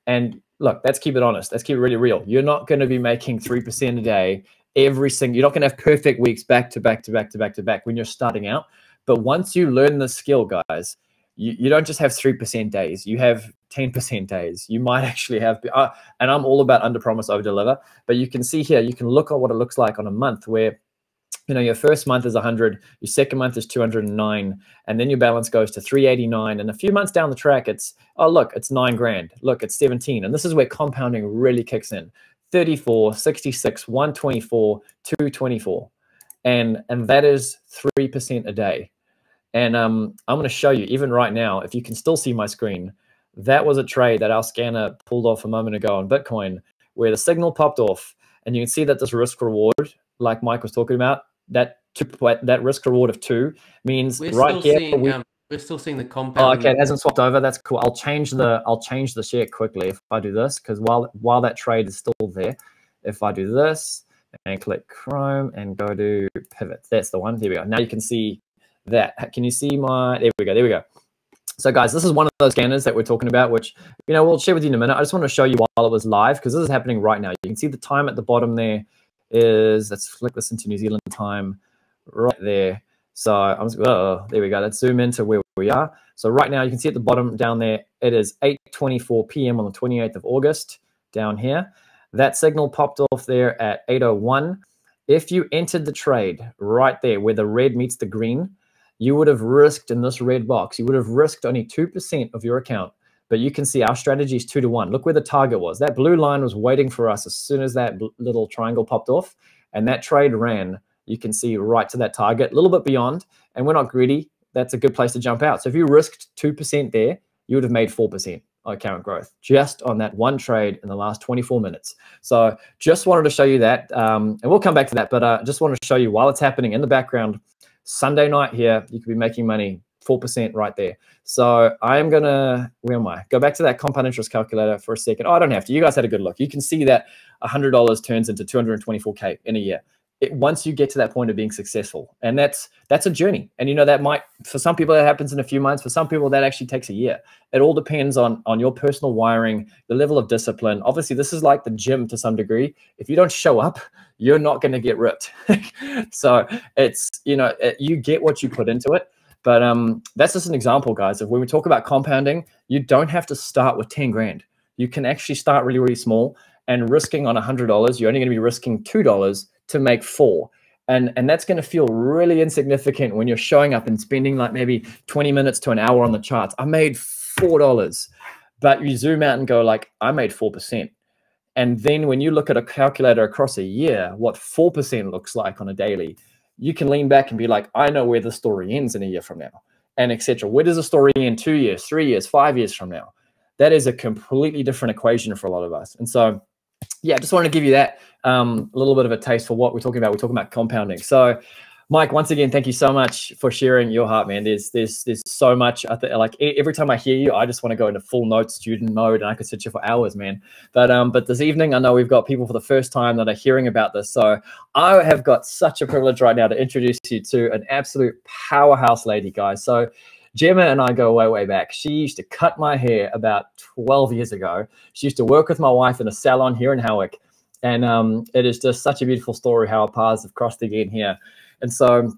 And look, let's keep it honest. Let's keep it really real. You're not going to be making three percent a day every single. You're not going to have perfect weeks back to back to back to back to back when you're starting out. But once you learn the skill, guys, you, you don't just have 3% days, you have 10% days. You might [laughs] actually have, uh, and I'm all about under promise, over deliver. But you can see here, you can look at what it looks like on a month where you know your first month is 100 your second month is 209 and then your balance goes to 389 and a few months down the track it's oh look it's nine grand look it's 17 and this is where compounding really kicks in 34, 66, 124, 224. And, and that is 3% a day. And um, I'm going to show you, even right now, if you can still see my screen, that was a trade that our scanner pulled off a moment ago on Bitcoin, where the signal popped off. And you can see that this risk reward, like Mike was talking about, that that risk reward of two means we're right here. Seeing, we, um, we're still seeing the compound. Oh, okay, it hasn't swapped over. That's cool. I'll change the I'll change the share quickly if I do this because while while that trade is still there, if I do this and click Chrome and go to pivot, that's the one. There we go. Now you can see that. Can you see my? There we go. There we go. So guys, this is one of those scanners that we're talking about, which, you know, we'll share with you in a minute. I just want to show you while it was live because this is happening right now. You can see the time at the bottom there is, let's flick this into New Zealand time right there. So I'm just, oh, there we go. Let's zoom into where we are. So right now you can see at the bottom down there, it is 8.24 p.m. on the 28th of August down here. That signal popped off there at 8.01. If you entered the trade right there where the red meets the green, you would have risked in this red box, you would have risked only 2% of your account. But you can see our strategy is two to one. Look where the target was. That blue line was waiting for us as soon as that little triangle popped off. And that trade ran, you can see right to that target, a little bit beyond. And we're not greedy. That's a good place to jump out. So if you risked 2% there, you would have made 4% account growth just on that one trade in the last 24 minutes. So just wanted to show you that. Um, and we'll come back to that. But uh, just wanted to show you while it's happening in the background, Sunday night here, you could be making money 4% right there. So I am going to, where am I? Go back to that compound interest calculator for a second. Oh, I don't have to. You guys had a good look. You can see that $100 turns into 224K in a year. It, once you get to that point of being successful and that's that's a journey and you know that might for some people that happens in a few months for some people that actually takes a year it all depends on on your personal wiring the level of discipline obviously this is like the gym to some degree if you don't show up you're not going to get ripped [laughs] so it's you know it, you get what you put into it but um, that's just an example, guys, of when we talk about compounding, you don't have to start with 10 grand. You can actually start really, really small and risking on $100, you're only going to be risking $2 to make four. And, and that's going to feel really insignificant when you're showing up and spending like maybe 20 minutes to an hour on the charts. I made $4. But you zoom out and go like, I made 4%. And then when you look at a calculator across a year, what 4% looks like on a daily, you can lean back and be like, I know where the story ends in a year from now, and etc. Where does the story end two years, three years, five years from now? That is a completely different equation for a lot of us. And so, yeah, I just wanted to give you that um, a little bit of a taste for what we're talking about. We're talking about compounding. So Mike, once again, thank you so much for sharing your heart, man. There's there's there's so much. I think like every time I hear you, I just want to go into full note student mode, and I could sit here for hours, man. But um, but this evening, I know we've got people for the first time that are hearing about this. So I have got such a privilege right now to introduce you to an absolute powerhouse lady, guys. So Jemma and I go way, way back. She used to cut my hair about 12 years ago. She used to work with my wife in a salon here in Howick. And um, it is just such a beautiful story how our paths have crossed again here. And so,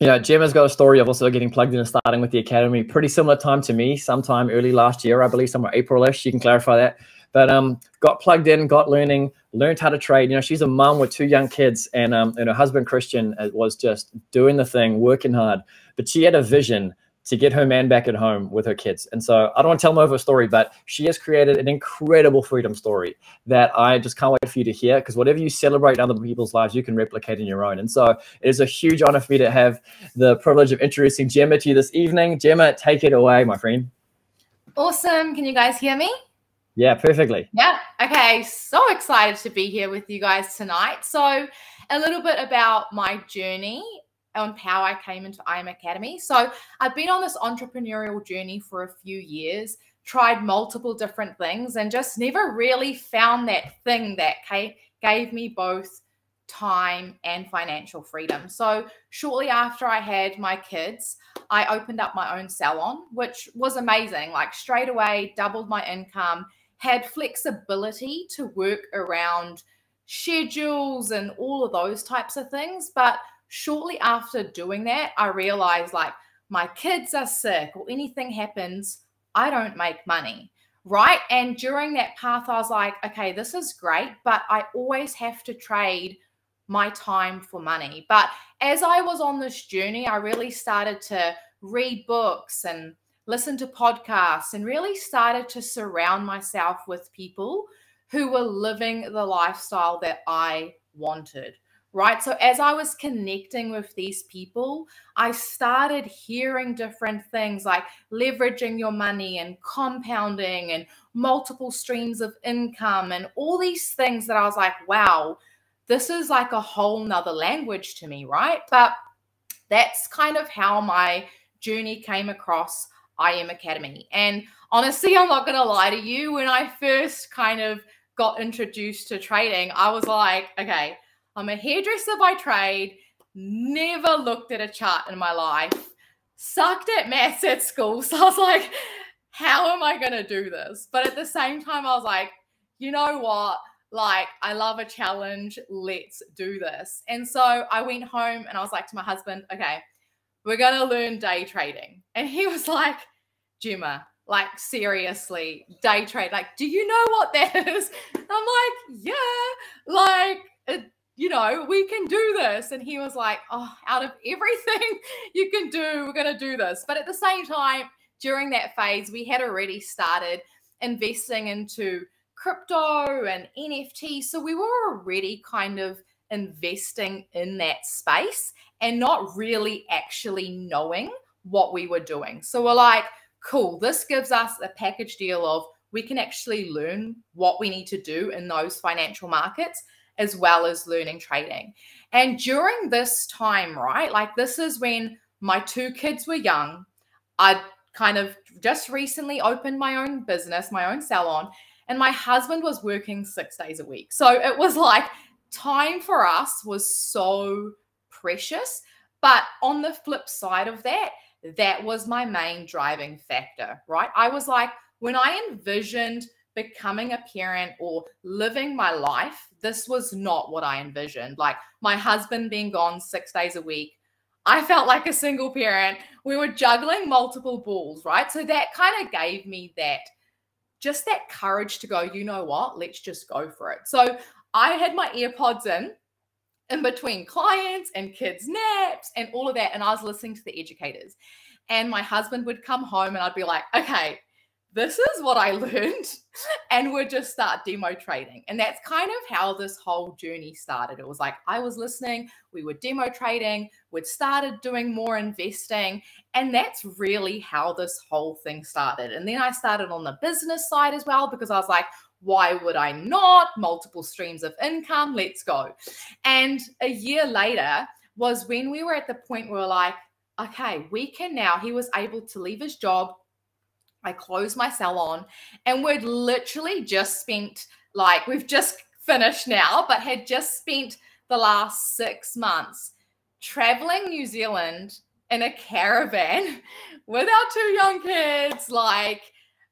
you know, Jemma's got a story of also getting plugged in and starting with the academy. Pretty similar time to me, sometime early last year, I believe, somewhere April-ish. You can clarify that. But um, got plugged in, got learning, learned how to trade. You know, she's a mom with two young kids, and um, and her husband Christian uh, was just doing the thing, working hard. But she had a vision to get her man back at home with her kids. And so I don't want to tell more of her story, but she has created an incredible freedom story that I just can't wait for you to hear because whatever you celebrate in other people's lives, you can replicate in your own. And so it is a huge honor for me to have the privilege of introducing Jemma to you this evening. Jemma, take it away, my friend. Awesome. Can you guys hear me? Yeah, perfectly. Yeah. Okay. So excited to be here with you guys tonight. So, a little bit about my journey on how I came into IM Academy. So I've been on this entrepreneurial journey for a few years, tried multiple different things, and just never really found that thing that gave me both time and financial freedom. So shortly after I had my kids, I opened up my own salon, which was amazing. Like straight away, doubled my income, had flexibility to work around schedules and all of those types of things. But shortly after doing that, I realized like my kids are sick or anything happens, I don't make money. Right. And during that path, I was like, okay, this is great, but I always have to trade my time for money. But as I was on this journey, I really started to read books and listen to podcasts and really started to surround myself with people who were living the lifestyle that I wanted right? So as I was connecting with these people, I started hearing different things like leveraging your money and compounding and multiple streams of income and all these things that I was like, wow, this is like a whole nother language to me, right? But that's kind of how my journey came across IM Academy. And honestly, I'm not going to lie to you. When I first kind of got introduced to trading, I was like, okay, I'm a hairdresser by trade, never looked at a chart in my life, sucked at maths at school. [laughs] So I was like, how am I going to do this? But at the same time, I was like, you know what? Like, I love a challenge. Let's do this. And so I went home and I was like to my husband, okay, we're going to learn day trading. And he [laughs] was like, Jemma, like seriously, day trade. Like, do you know what that [laughs] is? I'm like, yeah, like it, you know, we can do this. And he was like, oh, out of everything [laughs] you can do, we're going to do this. But at the same time, during that phase, we had already started investing into crypto and NFT. So we were already kind of investing in that space and not really actually knowing what we were doing. So we're like, cool, this gives us a package deal of we can actually learn what we need to do in those financial markets as well as learning trading. And during this time, right, like this is when my two kids were young. I kind of just recently opened my own business, my own salon, and my husband was working six days a week. So it was like time for us was so precious. But on the flip side of that, that was my main driving factor, right? I was like, when I envisioned becoming a parent or living my life, this was not what I envisioned. Like my husband being gone six days a week, I felt like a single parent. We were juggling multiple balls, right? So that kind of gave me that just that courage to go, you know what, let's just go for it. So I had my earpods in in between clients and kids' naps and all of that. And I was listening to the educators. And my husband would come home and I'd be like, okay, this is what I [laughs] learned. And we'd just start demo trading. And that's kind of how this whole journey started. It was like I was listening, we were demo trading, we'd started doing more investing. And that's really how this whole thing started. And then I started on the business side as well because I was like, why would I not? Multiple streams of income, let's go. And a year later was when we were at the point where we're like, okay, we can now, he was able to leave his job I closed my salon and we'd literally just spent like we've just finished now, but had just spent the last six months traveling New Zealand in a caravan [laughs] with our two young kids, like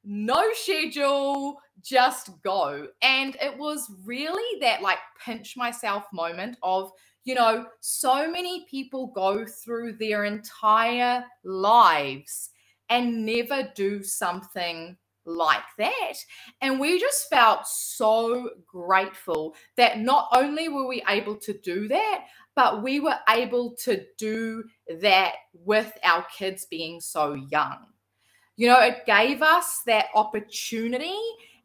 no schedule, just go. And it was really that like pinch myself moment of, you know, so many people go through their entire lives and never do something like that. And we just felt so grateful that not only were we able to do that, but we were able to do that with our kids being so young. You know, it gave us that opportunity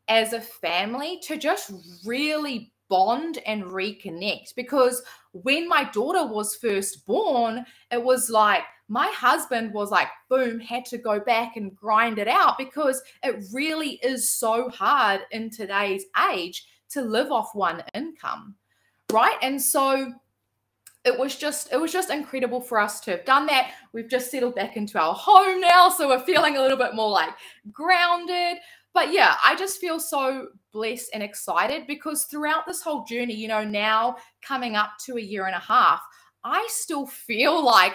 as a family to just really bond and reconnect because when my daughter was first born, it was like, my husband was like, boom, had to go back and grind it out because it really is so hard in today's age to live off one income. Right. And so it was just it was just incredible for us to have done that we've just settled back into our home now so we're feeling a little bit more like grounded but yeah i just feel so blessed and excited because throughout this whole journey you know now coming up to a year and a half i still feel [laughs] like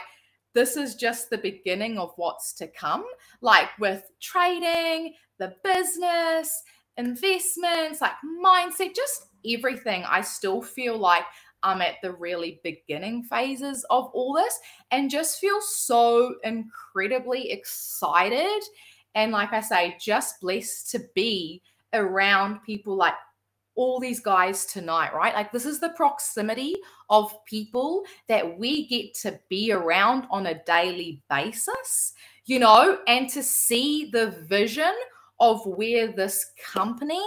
this is just the beginning of what's to come, like with trading, the business, investments, like mindset, just everything. I still feel like I'm at the really beginning phases of all this and just feel so incredibly excited. And like I say, just blessed to be around people like all these guys tonight, right? Like, this is the proximity of people that we get to be around on a daily basis, you know, and to see the vision of where this company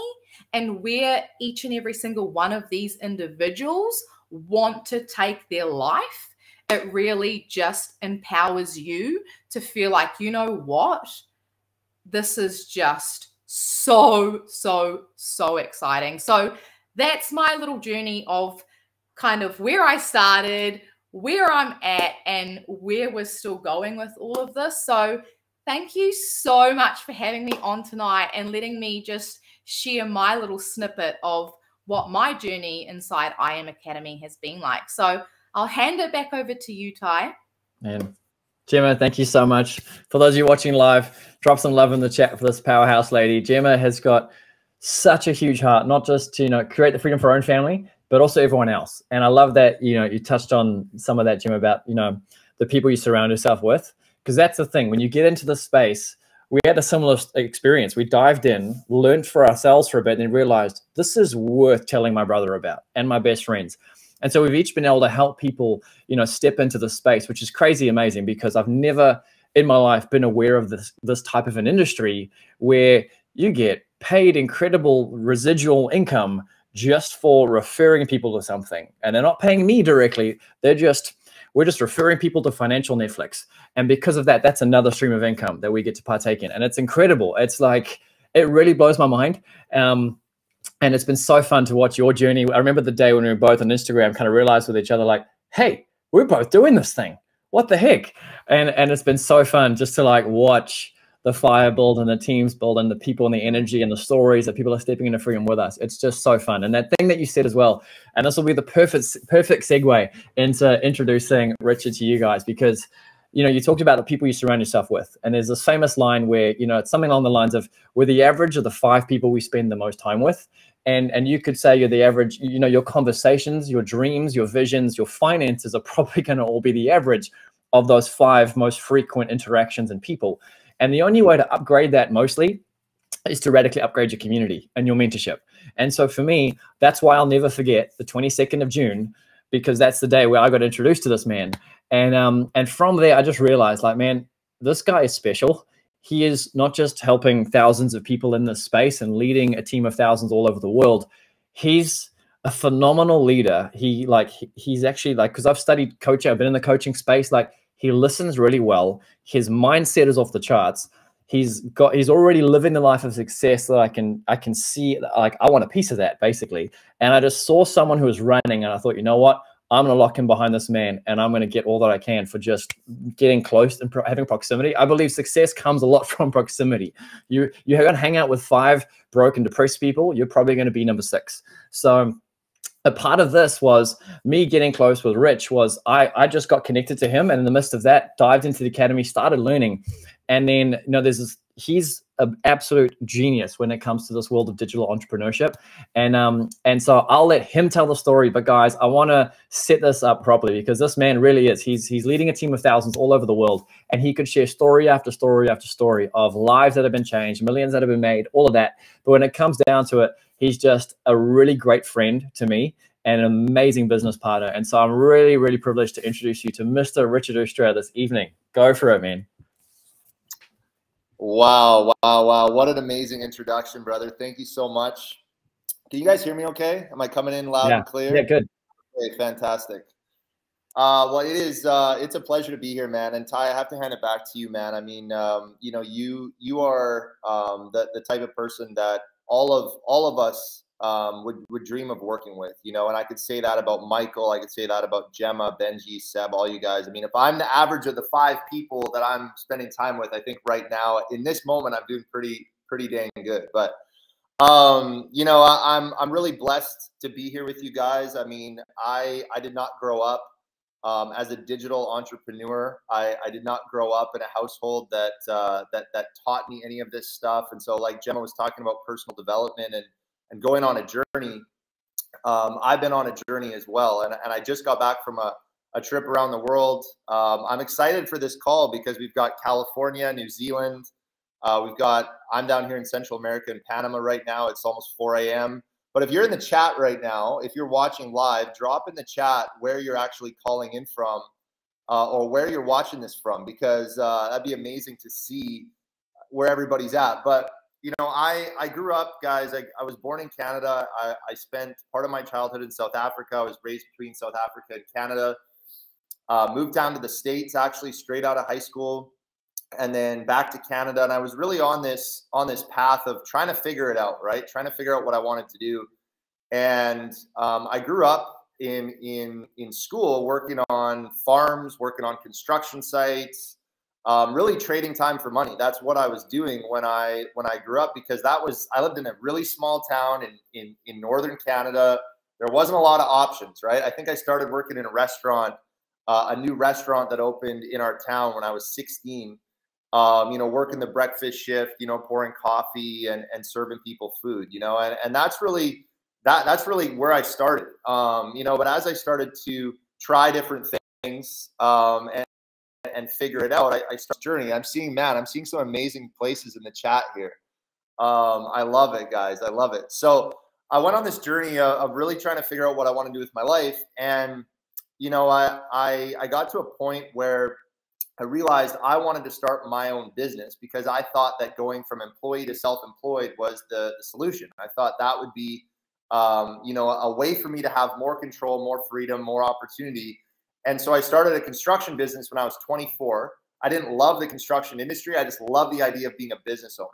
and where each and every single one of these individuals want to take their life, it really just empowers you to feel like, you know what? This is just so, so, so exciting. So that's my little journey of kind of where I started, where I'm at, and where we're still going with all of this. So thank you so much for having me on tonight and letting me just share my little snippet of what my journey inside IM Academy has been like. So I'll hand it back over to you, Ty. And Jemma, thank you so much. For those of you watching live, drop some love in the chat for this powerhouse lady. Jemma has got such a huge heart, not just to you know create the freedom for her own family, but also everyone else. And I love that you know you touched on some of that, Jemma, about you know the people you surround yourself with, because that's the thing. When you get into the space, we had a similar experience. We dived in, learned for ourselves for a bit, and then realized this is worth telling my brother about and my best friends. And so we've each been able to help people, you know, step into the space, which is crazy amazing because I've never in my life been aware of this this type of an industry where you get paid incredible residual income just for referring people to something. And they're not paying me directly. They're just we're just referring people to financial Netflix. And because of that, that's another stream of income that we get to partake in. And it's incredible. It's like it really blows my mind. Um, and it's been so fun to watch your journey. I remember the day when we were both on Instagram, kind of realized with each other, like, hey, we're both doing this thing. What the heck? And and it's been so fun just to like watch the fire build and the teams build and the people and the energy and the stories that people are stepping into freedom with us. It's just so fun. And that thing that you said as well, and this will be the perfect perfect segue into introducing Richard to you guys because you know, you talked about the people you surround yourself with. And there's this famous line where, you know, it's something along the lines of we're the average of the five people we spend the most time with. And and you could say you're the average, you know, your conversations, your dreams, your visions, your finances are [laughs] probably going to all be the average of those five most frequent interactions and people. And the only way to upgrade that mostly is to radically upgrade your community and your mentorship. And so for me, that's why I'll never forget the 22nd of June because that's the day where I got introduced to this man. And um, and from there, I just realized, like, man, this guy is special. He is not just helping thousands of people in this space and leading a team of thousands all over the world. He's a phenomenal leader. He like he's actually like because I've studied coaching, I've been in the coaching space. Like he listens really well. His mindset is off the charts. He's got he's already living the life of success that I can I can see like I want a piece of that basically. And I just saw someone who was running and I thought, you know what? I'm going to lock in behind this man and I'm going to get all that I can for just getting close and pro having proximity. I believe success comes a lot [laughs] from proximity. You, you're going to hang out with five broken, depressed people. You're probably going to be number six. So a part of this was me getting close with Rich was I, I just got connected to him and in the midst of that dived into the academy, started learning. And then, you know, there's this, he's an absolute genius when it comes to this world of digital entrepreneurship. And um, and so I'll let him tell the story. But guys, I want to set this up properly because this man really is. He's he's leading a team of thousands all over the world, and he could share story after story after story of lives that have been changed, millions that have been made, all of that. But when it comes down to it, he's just a really great friend to me and an amazing business partner. And so I'm really, really privileged to introduce you to Mr. Richard Oostra this evening. Go for it, man. Wow, wow, wow. What an amazing introduction, brother. Thank you so much. Can you guys hear me okay? Am I coming in loud yeah. and clear? Yeah, good. Okay, fantastic. Uh, well, it is. Uh, it's a pleasure to be here, man. And Ty, I have to hand it back to you, man. I mean, um, you know, you you are um, the the type of person that all of all of us um, would would dream of working with, you know. And I could say that about Michael. I could say that about Jemma, Benji, Seb, all you guys. I mean, if I'm the average of the five people that I'm spending time with, I think right now in this moment I'm doing pretty pretty dang good. But um, you know, I, I'm I'm really blessed to be here with you guys. I mean, I I did not grow up um, as a digital entrepreneur. I, I, did not grow up in a household that uh, that that taught me any of this stuff. And so, like Jemma was talking about personal development and and going on a journey, um, I've been on a journey as well. And, and I just got back from a, a trip around the world. Um, I'm excited for this call because we've got California, New Zealand. Uh, we've got, I'm down here in Central America in Panama right now. It's almost 4 a.m. But if you're in the chat right now, if you're watching live, drop in the chat where you're actually calling in from uh, or where you're watching this from because uh, that'd be amazing to see where everybody's at. But you know, I I grew up, guys. I, I was born in Canada. I, I spent part of my childhood in South Africa. I was raised between South Africa and Canada. Uh, moved down to the states actually straight out of high school, and then back to Canada. And I was really on this on this path of trying to figure it out, right? Trying to figure out what I wanted to do. And um, I grew up in in in school working on farms, working on construction sites, um, really trading time for money. That's what I was doing when I when I grew up because that was I lived in a really small town in in, in northern Canada. There wasn't a lot of options, right? I think I started working in a restaurant, uh, a new restaurant that opened in our town when I was 16. Um, you know, working the breakfast shift, you know, pouring coffee and, and serving people food, you know, and, and that's really that that's really where I started. Um, you know, but as I started to try different things um, and and figure it out, I, I start journey. I'm seeing man, I'm seeing some amazing places in the chat here. Um, I love it, guys. I love it. So I went on this journey of, of really trying to figure out what I want to do with my life, and you know, I I, I got to a point where I realized I wanted to start my own business because I thought that going from employee to self-employed was the, the solution. I thought that would be um, you know, a way for me to have more control, more freedom, more opportunity. And so I started a construction business when I was 24. I didn't love the construction industry. I just loved the idea of being a business owner.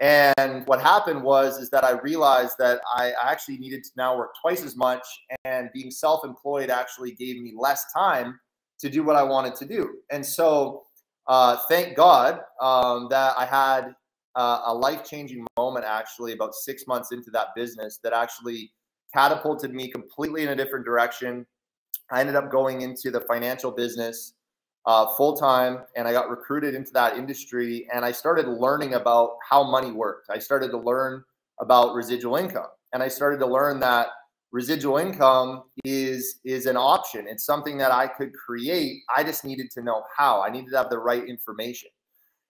And what happened was is that I realized that I actually needed to now work twice as much, and being self-employed actually gave me less time to do what I wanted to do. And so, uh, thank God um, that I had uh, a life changing moment actually about six months into that business that actually catapulted me completely in a different direction. I ended up going into the financial business uh, full time and I got recruited into that industry and I started learning about how money worked. I started to learn about residual income and I started to learn that residual income is is an option. It's something that I could create. I just needed to know how. I needed to have the right information.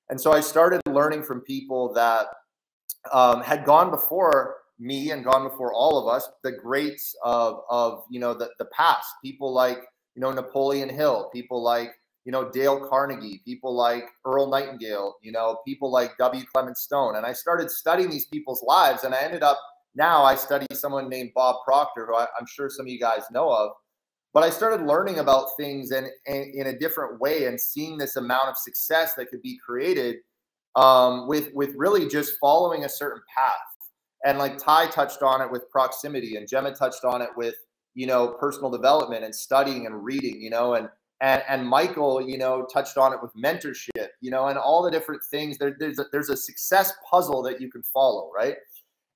And so I started learning from people that um, had gone before me and gone before all of us, the greats of, of you know, the, the past, people like, you know, Napoleon Hill, people like, you know, Dale Carnegie, people like Earl Nightingale, you know, people like W. Clement Stone. And I started studying these people's lives and I ended up now I study someone named Bob Proctor, who I, I'm sure some of you guys know of but I started learning about things and in a different way and seeing this amount of success that could be created um, with with really just following a certain path. And like Ty touched on it with proximity, and Jemma touched on it with you know personal development and studying and reading, you know, and and and Michael, you know, touched on it with mentorship, you know, and all the different things. There, there's a, there's a success puzzle that you can follow, right?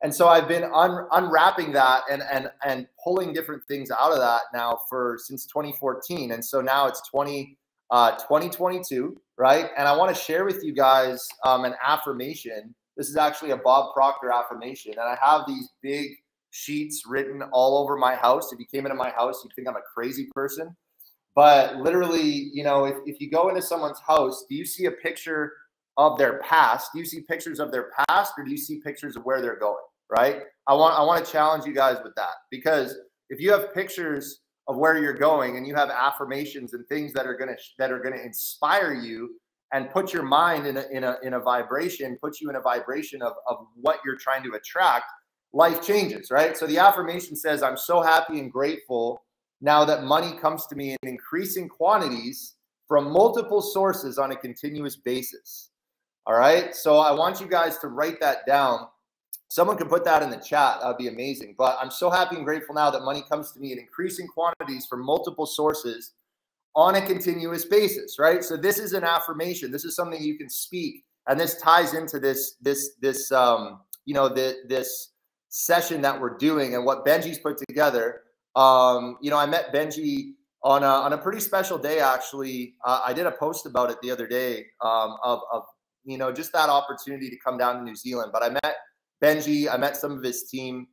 and so I've been un- unwrapping that and and and pulling different things out of that now for since 2014, and so now it's 20 uh, 2022, right? And I want to share with you guys um, an affirmation. This is actually a Bob Proctor affirmation, and I have these big sheets written all over my house. If you came into my house, you'd think I'm a crazy person. But literally, you know, if, if you go into someone's house, do you see a picture of their past? Do you see pictures of their past or do you see pictures of where they're going? right? I want I want to challenge you guys with that because if you have pictures of where you're going and you have affirmations and things that are gonna that are gonna inspire you and put your mind in a in a in a vibration, put you in a vibration of of what you're trying to attract, life changes, right? So the affirmation says, "I'm so happy and grateful now that money comes to me in increasing quantities from multiple sources on a continuous basis." All right? So I want you guys to write that down Someone can put that in the chat. That would be amazing. But I'm so happy and grateful now that money comes to me in increasing quantities from multiple sources on a continuous basis, right? So this is an affirmation. This is something you can speak, and this ties into this this this um you know the, this session that we're doing and what Benji's put together. Um, you know, I met Benji on a, on a pretty special day. Actually, uh, I did a post about it the other day um, of of you know just that opportunity to come down to New Zealand. But I met Benji. I met some of his team,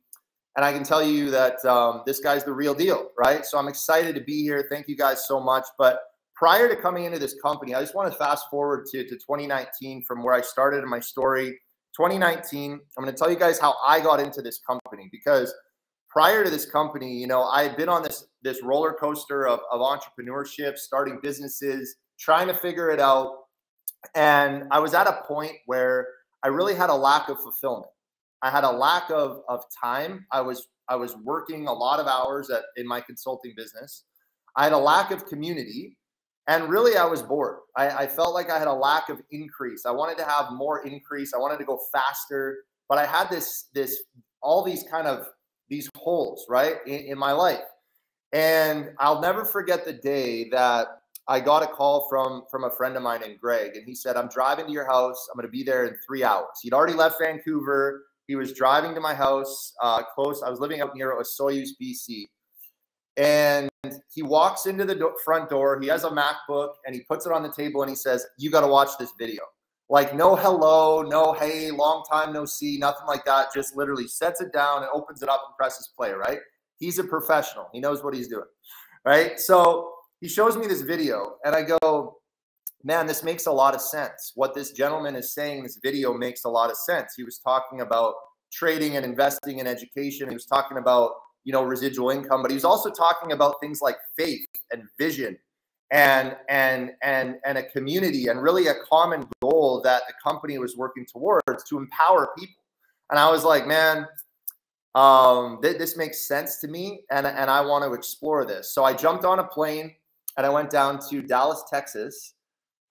and I can tell you that um, this guy's the real deal, right? So I'm excited to be here. Thank you guys so much. But prior to coming into this company, I just want to fast forward to, to 2019 from where I started in my story. 2019, I'm going to tell you guys how I got into this company because prior to this company, you know, I had been on this this roller coaster of, of entrepreneurship, starting businesses, trying to figure it out. And I was at a point where I really had a lack of fulfillment. I had a lack of of time. I was I was working a lot of hours at in my consulting business. I had a lack of community, and really I was bored. I, I felt like I had a lack of increase. I wanted to have more increase. I wanted to go faster, but I had this this all these kind of these holes right in, in my life. And I'll never forget the day that I got a call from from a friend of mine named Greg, and he said, "I'm driving to your house. I'm going to be there in three hours." He'd already left Vancouver. He was driving to my house, uh, close. I was living out near Osoyoos, BC, and he walks into the do- front door. He has a MacBook, and he puts it on the table, and he says, "You got to watch this video." Like no hello, no hey, long time no see, nothing like that. Just literally sets it down and opens it up and presses play. Right? He's a professional. He knows what he's doing. Right? So he shows me this video and I go, man, this makes a lot of sense. What this gentleman is saying in this video makes a lot of sense. He was talking about trading and investing in education. He was talking about, you know, residual income, but he was also talking about things like faith and vision and and and and a community and really a common goal that the company was working towards to empower people. And I was like, man, um, th- this makes sense to me, and and I want to explore this. So I jumped on a plane and I went down to Dallas, Texas.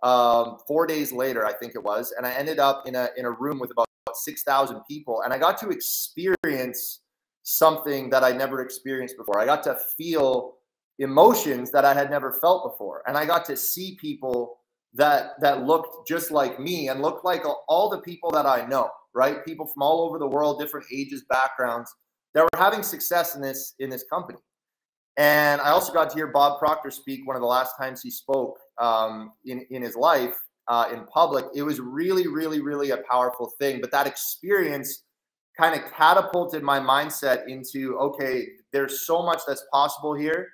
Um, four days later, I think it was, and I ended up in a in a room with about six thousand people, and I got to experience something that I never experienced before. I got to feel emotions that I had never felt before, and I got to see people that that looked just like me and looked like all the people that I know, right? People from all over the world, different ages, backgrounds, that were having success in this in this company. And I also got to hear Bob Proctor speak one of the last times he spoke um, in, in his life uh, in public. It was really, really, really a powerful thing. But that experience kind of catapulted my mindset into okay, there's so much that's possible here.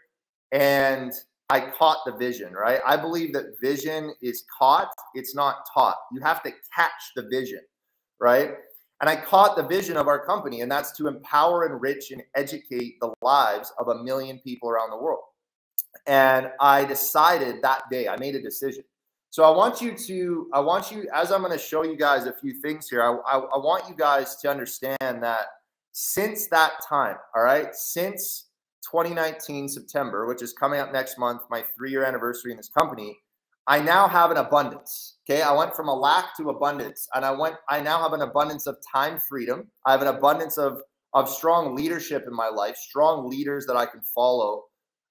And I caught the vision, right? I believe that vision is caught, it's not taught. You have to catch the vision, right? And I caught the vision of our company, and that's to empower, enrich, and educate the lives of a million people around the world. And I decided that day, I made a decision. So I want you to, I want you, as I'm going to show you guys a few things here, I, I, I want you guys to understand that since that time, all right, since 2019 September, which is coming up next month, my three year anniversary in this company, I now have an abundance. Okay. I went from a lack to abundance and I went, I now have an abundance of time freedom. I have an abundance of, of strong leadership in my life, strong leaders that I can follow.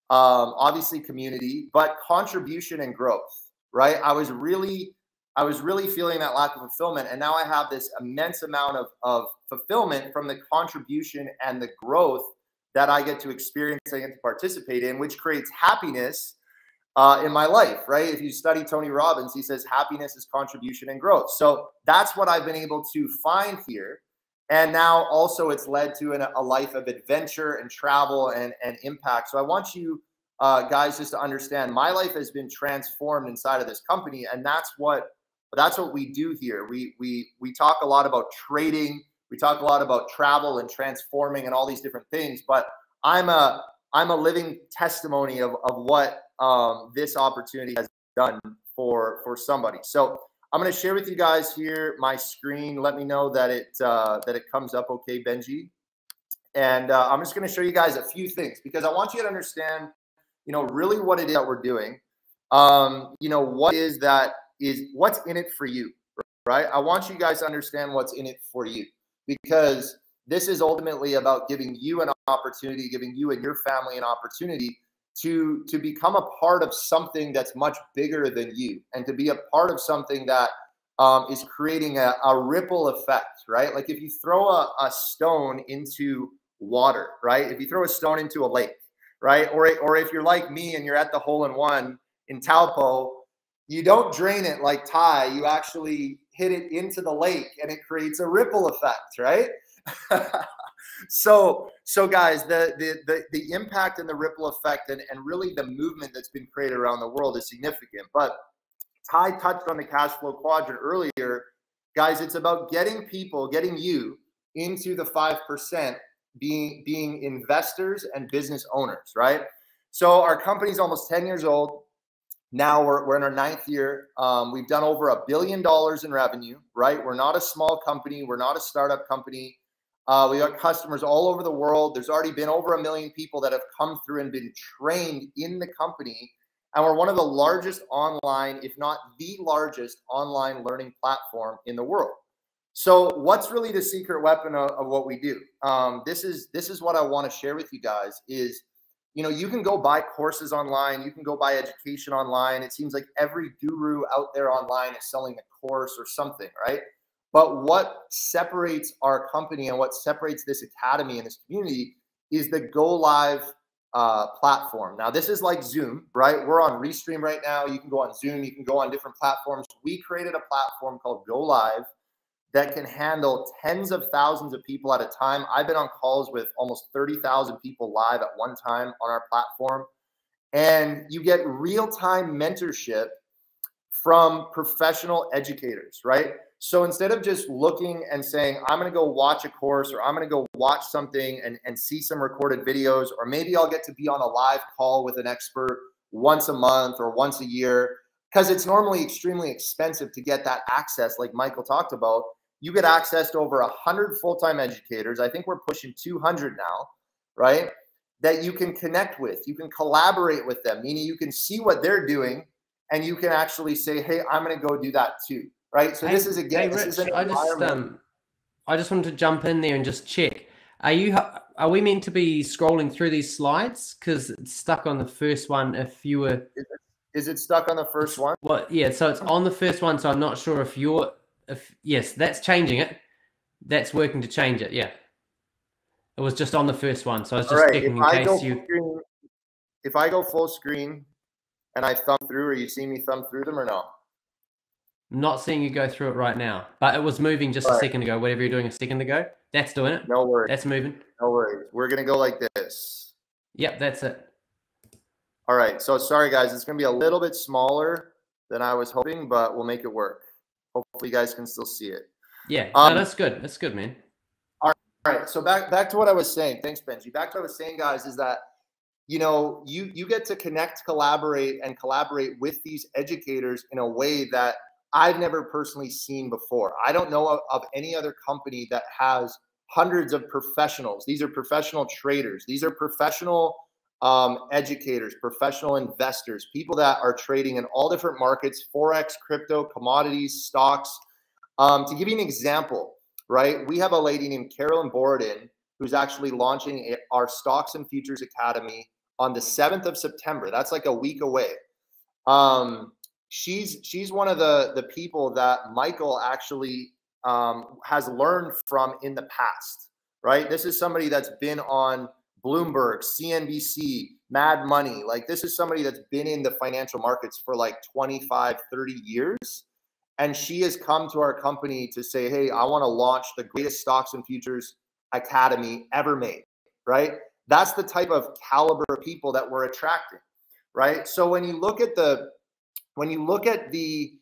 Um, obviously community, but contribution and growth, right? I was really, I was really feeling that lack of fulfillment. And now I have this immense amount of, of fulfillment from the contribution and the growth that I get to experience, I get to participate in, which creates happiness uh, in my life, right? If you study Tony Robbins, he says happiness is contribution and growth. So that's what I've been able to find here. And now also it's led to an, a life of adventure and travel and, and impact. So I want you uh, guys just to understand my life has been transformed inside of this company. And that's what that's what we do here. We we we talk a lot about trading. We talk a lot about travel and transforming and all these different things. But I'm a I'm a living testimony of, of what um, this opportunity has done for for somebody. So I'm going to share with you guys here my screen. Let me know that it uh, that it comes up okay, Benji. And uh, I'm just going to show you guys a few things because I want you to understand, you know, really what it is that we're doing. Um, you know, what is that is what's in it for you, right? I want you guys to understand what's in it for you because this is ultimately about giving you an opportunity, giving you and your family an opportunity to to become a part of something that's much bigger than you and to be a part of something that um, is creating a, a, ripple effect right? Like if you throw a, a, stone into water right? If you throw a stone into a lake right? Or, or if you're like me and you're at the hole in one in taupo you don't drain it like ty you actually hit it into the lake and it creates a ripple effect right [laughs] so so guys the, the the the impact and the ripple effect and, and really the movement that's been created around the world is significant but ty touched on the cash flow quadrant earlier guys it's about getting people getting you into the 5% being being investors and business owners right so our company's almost 10 years old Now we're, we're in our ninth year. Um, we've done over a billion dollars in revenue, right? We're not a small company. We're not a startup company. Uh, we got customers all over the world. There's already been over a million people that have come through and been trained in the company. And we're one of the largest online, if not the largest online learning platform in the world. So what's really the secret weapon of, of what we do? Um, this is this is what I want to share with you guys is you know you can go buy courses online you can go buy education online it seems like every guru out there online is selling a course or something right but what separates our company and what separates this academy and this community is the go live uh, platform now this is like zoom right we're on restream right now you can go on zoom you can go on different platforms we created a platform called go live that can handle tens of thousands of people at a time. I've been on calls with almost 30,000 people live at one time on our platform. And you get real time mentorship from professional educators, right? So instead of just looking and saying, I'm going to go watch a course or I'm going to go watch something and, and see some recorded videos, or maybe I'll get to be on a live call with an expert once a month or once a year, because it's normally extremely expensive to get that access, like Michael talked about. You get access to over 100 full-time educators. I think we're pushing 200 now right? That you can connect with you can collaborate with them meaning you can see what they're doing and you can actually say hey i'm going to go do that too right so hey, this is again hey, Rich, i just um i just wanted to jump in there and just check are you are we meant to be scrolling through these slides because it's stuck on the first one if you were is it stuck on the first one well yeah so it's on the first one so i'm not sure if you're if yes, that's changing it. That's working to change it. Yeah. It was just on the first one, so I was just right. checking if in case you. Screen, if I go full screen and I thumb through, are you seeing me thumb through them or no? I'm not seeing you go through it right now, but it was moving just a second ago. Whatever you're doing a second ago, that's doing it. No worries. That's moving. No worries. We're gonna go like this. Yep, that's it. All right. So sorry guys, it's gonna be a little bit smaller than I was hoping, but we'll make it work. Hopefully, you guys can still see it. Yeah, um, no, that's good. That's good, man. All right, all right. So back back to what I was saying. Thanks, Benji. Back to what I was saying, guys, is that you know you you get to connect, collaborate, and collaborate with these educators in a way that I've never personally seen before. I don't know of, of any other company that has hundreds of professionals. These are professional traders. These are professional um, educators, professional investors, people that are trading in all different markets forex, crypto, commodities, stocks. Um, to give you an example, right, we have a lady named Carolyn Borden who's actually launching our Stocks and Futures Academy on the 7th of September. That's like a week away. Um, she's she's one of the the people that Michael actually um, has learned from in the past, right? This is somebody that's been on Bloomberg, CNBC, Mad Money. Like this is somebody that's been in the financial markets for like 25, 30 years. And she has come to our company to say, hey, I want to launch the greatest stocks and futures academy ever made, right? That's the type of caliber of people that we're attracting, right? So when you look at the when you look at the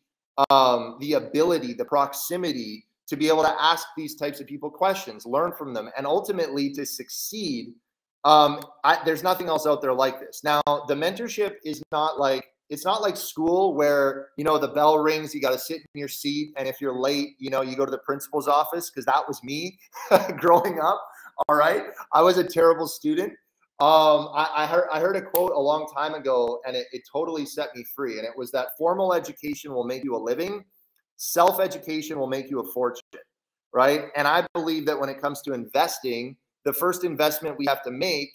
um, the ability, the proximity to be able to ask these types of people questions, learn from them, and ultimately to succeed um, I, there's nothing else out there like this. Now, the mentorship is not like it's not like school where you know the bell rings, you got to sit in your seat, and if you're late, you know you go to the principal's office because that was me [laughs] growing up. All right, I was a terrible student. Um, I, I, heard I heard a quote a long time ago, and it, it totally set me free. And it was that formal education will make you a living, self education will make you a fortune. Right, and I believe that when it comes to investing the first investment we have to make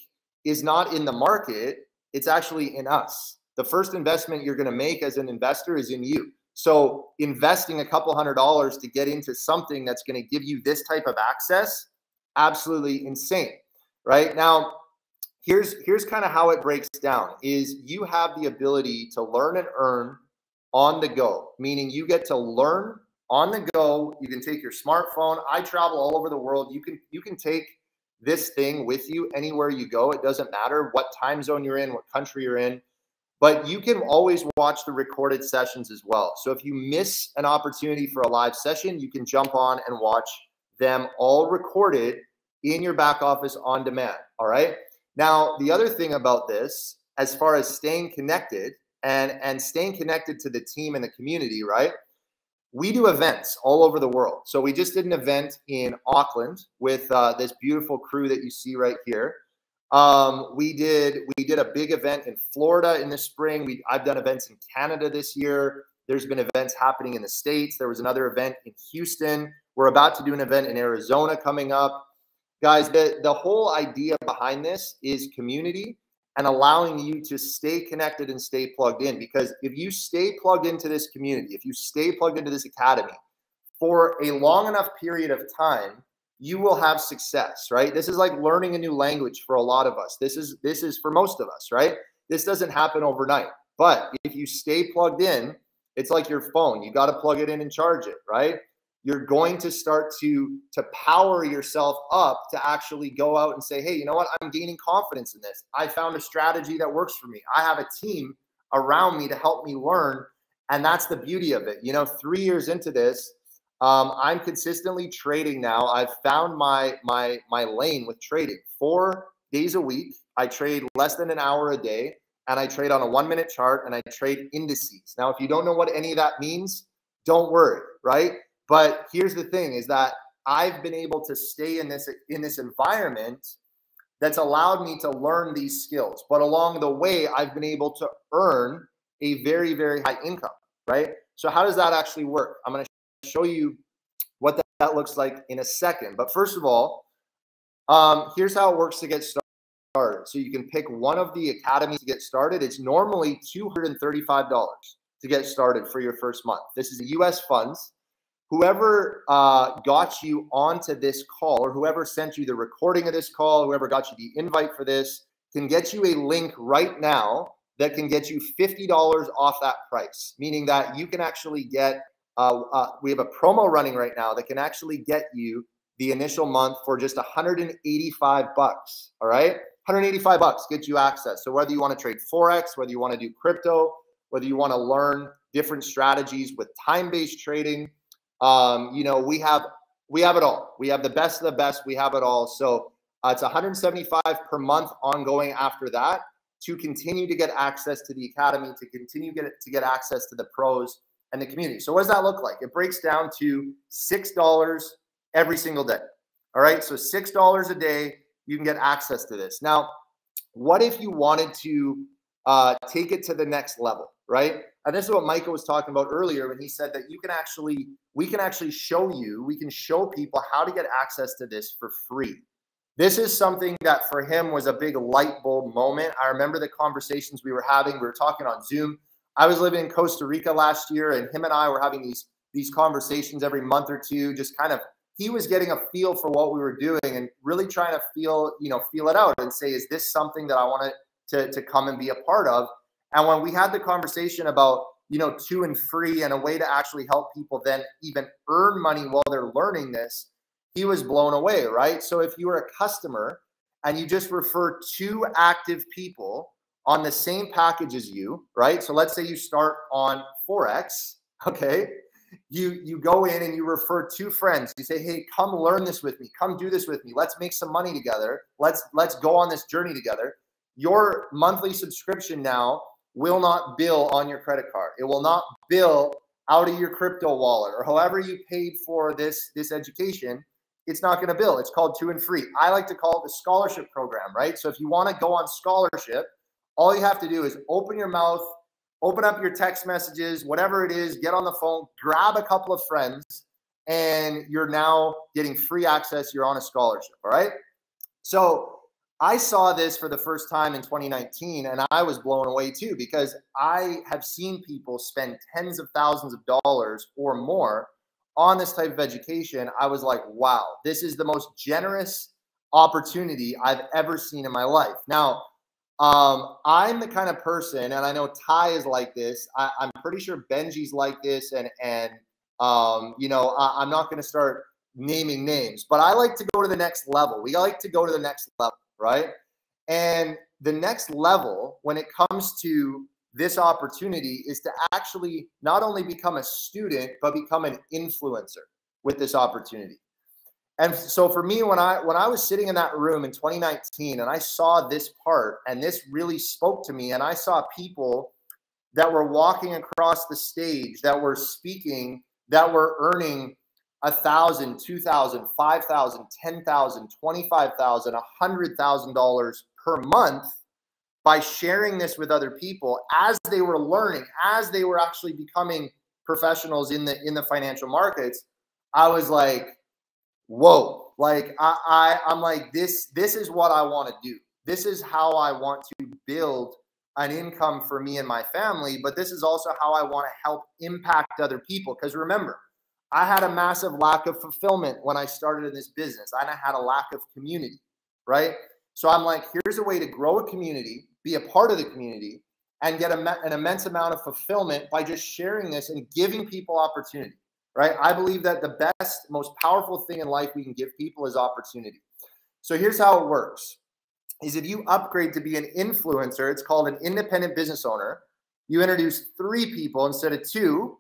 is not in the market, it's actually in us. The first investment you're going to make as an investor is in you. So, investing a couple hundred dollars to get into something that's going to give you this type of access, absolutely insane. Right? Now, here's here's kind of how it breaks down is you have the ability to learn and earn on the go, meaning you get to learn on the go. You can take your smartphone. I travel all over the world. You can you can take this thing with you anywhere you go. It doesn't matter what time zone you're in, what country you're in, but you can always watch the recorded sessions as well. So if you miss an opportunity for a live session, you can jump on and watch them all recorded in your back office on demand. All right. Now, the other thing about this, as far as staying connected, and and staying connected to the team and the community, right? We do events all over the world. So we just did an event in Auckland with uh, this beautiful crew that you see right here. Um, we did we did a big event in Florida in the spring. We I've done events in Canada this year. There's been events happening in the states. There was another event in Houston. We're about to do an event in Arizona coming up. Guys, the, the whole idea behind this is community and allowing you to stay connected and stay plugged in. Because if you stay plugged into this community, if you stay plugged into this academy for a long enough period of time, you will have success, right? This is like learning a new language for a lot of us. This is this is for most of us, right? This doesn't happen overnight. But if you stay plugged in, it's like your phone. You got to plug it in and charge it, right? You're going to start to to power yourself up to actually go out and say, "Hey, you know what? I'm gaining confidence in this. I found a strategy that works for me. I have a team around me to help me learn." And that's the beauty of it. You know, 3 years into this, um, I'm consistently trading now. I've found my my my lane with trading. Four days a week, I trade less than an hour a day, and I trade on a one minute chart, and I trade indices. Now, if you don't know what any of that means, don't worry, right? But here's the thing: is that I've been able to stay in this in this environment that's allowed me to learn these skills. But along the way, I've been able to earn a very very high income, right? So how does that actually work? I'm going to show you what that, that looks like in a second. But first of all, um, here's how it works to get started. So you can pick one of the academies to get started. It's normally $235 to get started for your first month. This is US funds. Whoever uh, got you onto this call or whoever sent you the recording of this call, whoever got you the invite for this, can get you a link right now that can get you $50 off that price, meaning that you can actually get uh, uh, we have a promo running right now that can actually get you the initial month for just 185 bucks. All right. 185 bucks gets you access. So whether you want to trade Forex, whether you want to do crypto, whether you want to learn different strategies with time-based trading, um, you know, we have we have it all. We have the best of the best. We have it all. So uh, it's 175 per month ongoing after that to continue to get access to the academy, to continue get to get access to the pros and the community. So what does that look like? It breaks down to $6 every single day. All right. So $6 a day, you can get access to this. Now, what if you wanted to uh, take it to the next level, right? And this is what Micah was talking about earlier when he said that you can actually, we can actually show you, we can show people how to get access to this for free. This is something that for him was a big light bulb moment. I remember the conversations we were having. We were talking on Zoom I was living in Costa Rica last year, and him and I were having these these conversations every month or two, just kind of he was getting a feel for what we were doing and really trying to feel, you know, feel it out and say, is this something that I want to, to come and be a part of? And when we had the conversation about, you know, two and free and a way to actually help people then even earn money while they're learning this, he was blown away, right? So if you were a customer and you just refer two active people on the same package as you, right? So let's say you start on Forex, [laughs] okay? You you go in and you refer two friends. You say, "Hey, come learn this with me. Come do this with me. Let's make some money together. Let's let's go on this journey together." Your monthly subscription now will not bill on your credit card. It will not bill out of your crypto wallet or however you paid for this this education it's not going to bill. It's called two and free. I like to call it the scholarship program, right? So if you want to go on scholarship, all you have to do is open your mouth, open up your text messages, whatever it is, get on the phone, grab a couple of friends, and you're now getting free access. You're on a scholarship. All right. So I saw this for the first time in 2019 and I was blown away too because I have seen people spend tens of thousands of dollars or more on this type of education. I was like, wow, this is the most generous opportunity I've ever seen in my life. Now, um, I'm the kind of person, and I know Ty is like this. I, am pretty sure Benji's like this, and and um, you know, I, I'm not going to start naming names, but I like to go to the next level. We like to go to the next level, right? And the next level, when it comes to this opportunity, is to actually not only become a student, but become an influencer with this opportunity. And so for me, when I when I was sitting in that room in 2019 and I saw this part and this really spoke to me, and I saw people that were walking across the stage, that were speaking, that were earning a thousand, two thousand, five thousand, ten thousand, twenty-five thousand, a hundred thousand dollars per month by sharing this with other people as they were learning, as they were actually becoming professionals in the in the financial markets. I was like, whoa, like I, I I'm like this this is what I want to do. This is how I want to build an income for me and my family, but this is also how I want to help impact other people. Because remember, I had a massive lack of fulfillment when I started in this business, I had a lack of community, right? So I'm like, here's a way to grow a community, be a part of the community, and get a, an immense amount of fulfillment by just sharing this and giving people opportunity, right? I believe that the best, most powerful thing in life we can give people is opportunity. So here's how it works is if you upgrade to be an influencer, it's called an independent business owner. You introduce three people instead of two.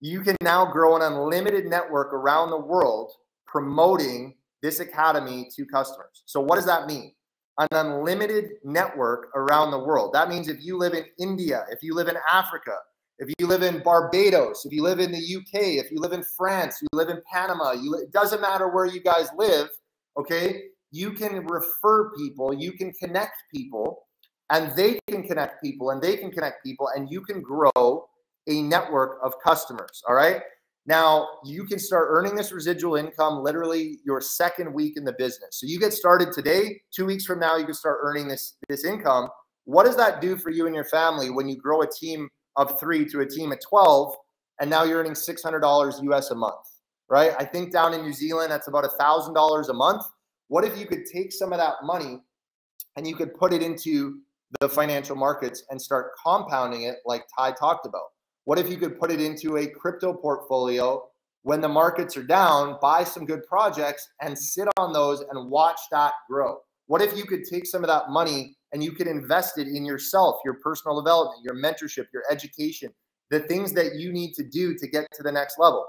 You can now grow an unlimited network around the world promoting this academy to customers. So, what does that mean? An unlimited network around the world. That means if you live in India, if you live in Africa, if you live in Barbados, if you live in the UK, if you live in France, you live in Panama, you, it doesn't matter where you guys live, okay? you can refer people, you can connect people, and they can connect people, and they can connect people, and you can grow a network of customers. All right. Now you can start earning this residual income literally your second week in the business. So you get started today, two weeks from now, you can start earning this, this income. What does that do for you and your family when you grow a team of three to a team of 12 and now you're earning $600 US a month, right? I think down in New Zealand, that's about $1,000 a month. What if you could take some of that money and you could put it into the financial markets and start compounding it like Ty talked about? What if you could put it into a crypto portfolio when the markets are down, buy some good projects and sit on those and watch that grow? What if you could take some of that money and you could invest it in yourself, your personal development, your mentorship, your education, the things that you need to do to get to the next level?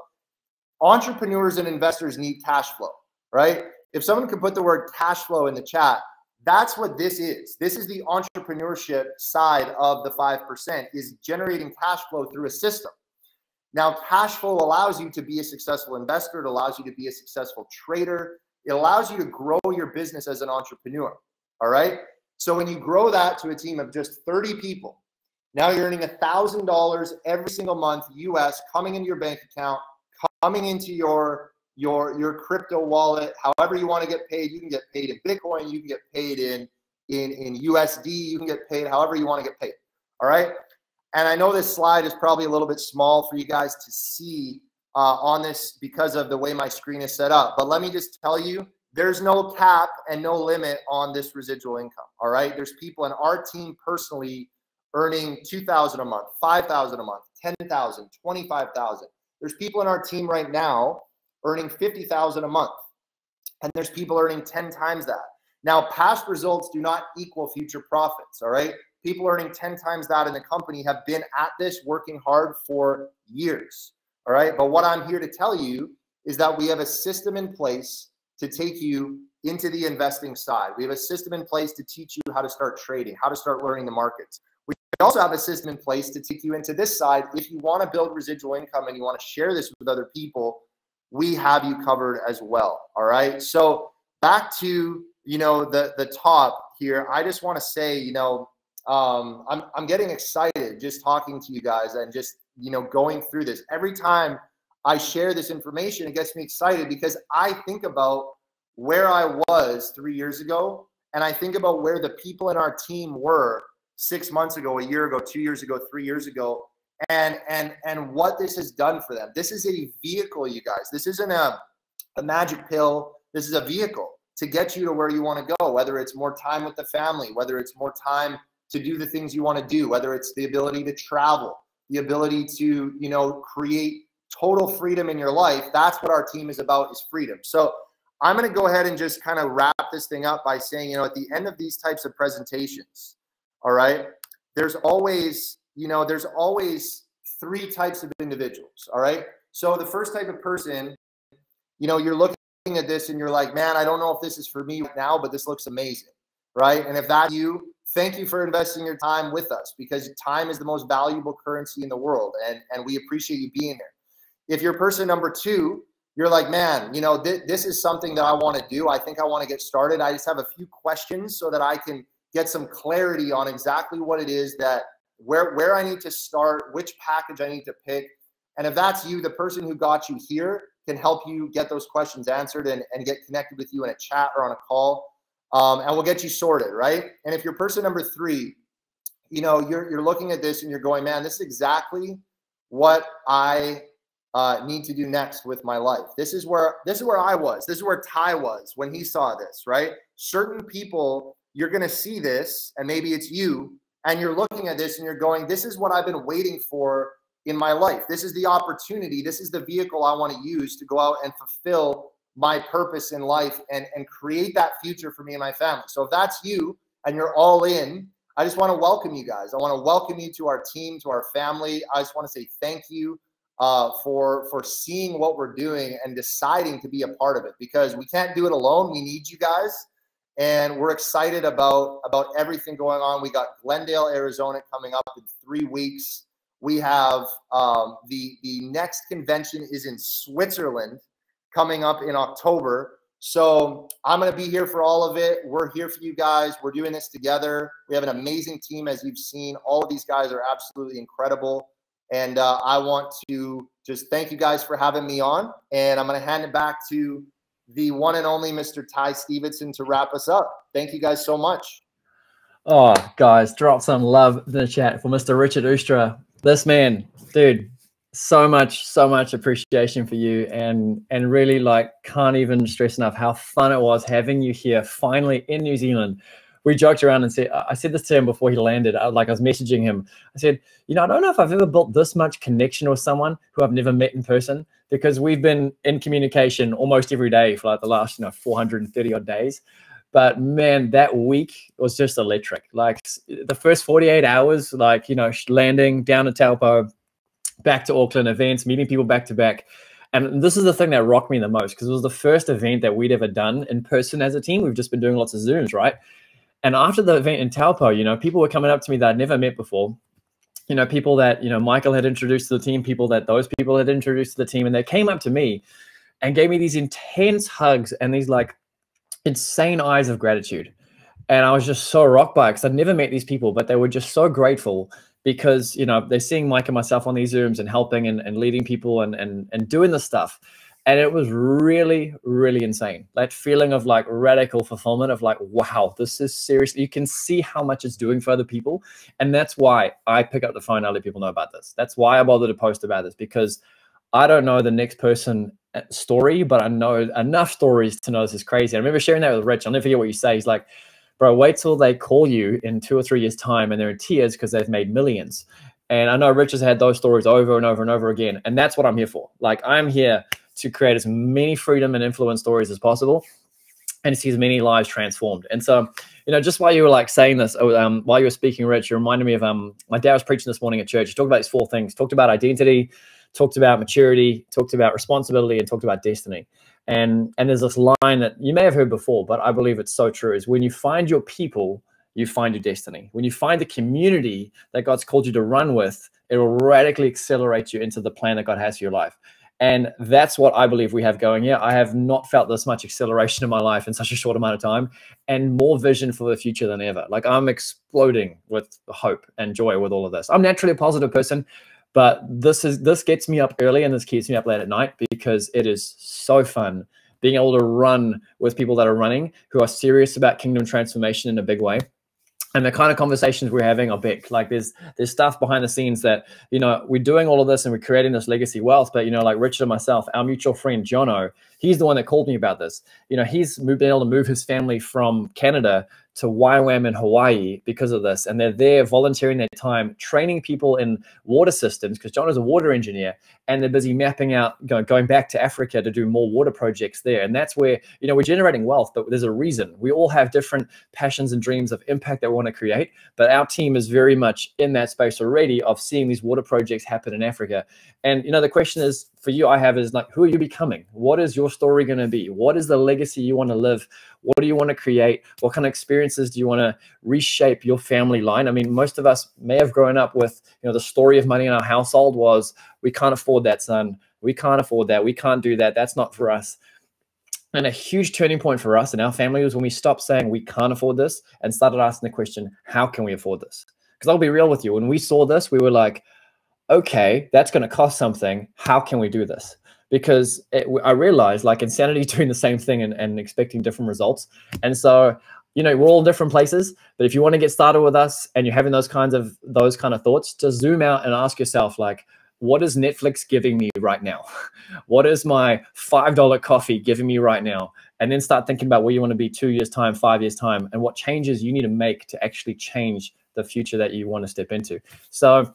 Entrepreneurs and investors need cash flow, right? if someone could put the word cash flow in the chat, that's what this is. This is the entrepreneurship side of the 5% is generating cash flow through a system. Now, cash flow allows you to be a successful investor. It allows you to be a successful trader. It allows you to grow your business as an entrepreneur. All right. So when you grow that to a team of just 30 people, now you're earning $1,000 every single month US coming into your bank account, coming into your your your crypto wallet, however you want to get paid. You can get paid in Bitcoin, you can get paid in in in USD, you can get paid however you want to get paid. All right. And I know this slide is probably a little bit small for you guys to see uh, on this because of the way my screen is set up. But let me just tell you, there's no cap and no limit on this residual income. All right. There's people in our team personally earning 2000 a month, 5000 a month, 10,000, 25,000. There's people in our team right now earning 50,000 a month. And there's people earning 10 times that. Now, past results do not equal future profits, all right? People earning 10 times that in the company have been at this working hard for years, all right? But what I'm here to tell you is that we have a system in place to take you into the investing side. We have a system in place to teach you how to start trading, how to start learning the markets. We also have a system in place to take you into this side if you want to build residual income and you want to share this with other people we have you covered as well. All right. So back to you know the the top here. I just want to say, you know, um, I'm I'm getting excited just talking to you guys and just you know going through this. Every time I share this information, it gets me excited because I think about where I was three years ago, and I think about where the people in our team were six months ago, a year ago, two years ago, three years ago, and and and what this has done for them. This is a vehicle, you guys. This isn't a, a magic pill. This is a vehicle to get you to where you want to go, whether it's more time with the family, whether it's more time to do the things you want to do, whether it's the ability to travel, the ability to, you know, create total freedom in your life. That's what our team is about is freedom. So I'm going to go ahead and just kind of wrap this thing up by saying, you know, at the end of these types of presentations, all right, there's always you know, there's always three types of individuals. All right. So the first type of person, you know, you're looking at this and you're like, man, I don't know if this is for me right now, but this looks amazing. Right. And if that's you, thank you for investing your time with us because time is the most valuable currency in the world and and we appreciate you being there if you're person number two you're like man you know th- this is something that i want to do i think i want to get started i just have a few questions so that i can get some clarity on exactly what it is that where where i need to start which package i need to pick and if that's you the person who got you here can help you get those questions answered and, and get connected with you in a chat or on a call um, and we'll get you sorted, right? And if you're person number three, you know, you're, you're looking at this and you're going, man, this is exactly what I uh, need to do next with my life. This is where this is where I was. This is where Ty was when he saw this, right? Certain people, you're going to see this, and maybe it's you, and you're looking at this and you're going, this is what I've been waiting for in my life. This is the opportunity. This is the vehicle I want to use to go out and fulfill my purpose in life and, and create that future for me and my family. So if that's you and you're all in, I just want to welcome you guys. I want to welcome you to our team, to our family. I just want to say thank you uh, for for seeing what we're doing and deciding to be a part of it because we can't do it alone. We need you guys, and we're excited about about everything going on. We got Glendale, Arizona coming up in three weeks. We have um, the the next convention is in Switzerland coming up in October. So I'm to be here for all of it. We're here for you guys. We're doing this together. We have an amazing team, as you've seen. All of these guys are absolutely incredible. And uh, I want to just thank you guys for having me on. And I'm to hand it back to the one and only Mr. Ty Stevenson to wrap us up. Thank you guys so much. Oh, guys, drop some love in the chat for Mr. Richard Ustra. This man, dude, so much so much appreciation for you and and really like can't even stress enough how fun it was having you here finally in new zealand we joked around and said i said this to him before he landed I, like i was messaging him i said you know i don't know if i've ever built this much connection with someone who i've never met in person because we've been in communication almost every day for like the last you know 430 odd days but man that week was just electric like the first 48 hours like you know landing down to taupo back to Auckland events, meeting people back to back. And this is the thing that rocked me the most because it was the first event that we'd ever done in person as a team. We've just been doing lots of Zooms, right? And after the event in Taupo, you know, people were coming up to me that I'd never met before. You know, people that, you know, Michael had introduced to the team, people that those people had introduced to the team, and they came up to me and gave me these intense hugs and these like insane eyes of gratitude. And I was just so rocked by it because I'd never met these people, but they were just so grateful because you know they're seeing Mike and myself on these zooms and helping and, and leading people and, and and doing the stuff and it was really really insane that feeling of like radical fulfillment of like wow this is seriously you can see how much it's doing for other people and that's why i pick up the phone and let people know about this that's why i bother to post about this because i don't know the next person uh, story but i know enough stories to know this is crazy i remember sharing that with rich i'll never forget what you say he's like bro, wait till they call you in two or three years' time and they're in tears because they've made millions. And I know Rich has had those stories over and over and over again. And that's what I'm here for. Like, I'm here to create as many freedom and influence stories as possible and see as many lives transformed. And so, you know, just while you were like saying this, oh, um, while you were speaking, Rich, you reminded me of um, my dad was preaching this morning at church. He talked about these four things. Talked about identity, talked about maturity, talked about responsibility, and talked about destiny. And and there's this line that you may have heard before, but I believe it's so true: is when you find your people, you find your destiny. When you find the community that God's called you to run with, it will radically accelerate you into the plan that God has for your life. And that's what I believe we have going here. I have not felt this much acceleration in my life in such a short amount of time and more vision for the future than ever. Like I'm exploding with hope and joy with all of this. I'm naturally a positive person, but this is this gets me up early and this keeps me up late at night because it is so fun being able to run with people that are running who are serious about kingdom transformation in a big way and the kind of conversations we're having are big. Like there's there's stuff behind the scenes that you know we're doing all of this and we're creating this legacy wealth. But you know, like Richard and myself, our mutual friend Jono, he's the one that called me about this. You know, he's been able to move his family from Canada to YWAM in Hawaii because of this. And they're there volunteering their time, training people in water systems, because John is a water engineer, and they're busy mapping out, going, going back to Africa to do more water projects there. And that's where, you know, we're generating wealth, but there's a reason. We all have different passions and dreams of impact that we want to create. But our team is very much in that space already of seeing these water projects happen in Africa. And, you know, the question is, for you I have is like, who are you becoming? What is your story going to be? What is the legacy you want to live? What do you want to create? What kind of experiences do you want to reshape your family line? I mean, most of us may have grown up with, you know, the story of money in our household was we can't afford that, son. We can't afford that. We can't do that. That's not for us. And a huge turning point for us and our family was when we stopped saying we can't afford this and started asking the question, how can we afford this? Because I'll be real with you. When we saw this, we were like, okay, that's going to cost something. How can we do this? Because it, I realized like insanity [laughs] doing the same thing and, and expecting different results. And so, you know, we're all different places, but if you want to get started with us and you're having those kinds of those kind of thoughts, just zoom out and ask yourself like, what is Netflix giving me right now? [laughs] What is my $5 coffee giving me right now? And then start thinking about where you want to be two years time, five years time, and what changes you need to make to actually change the future that you want to step into. So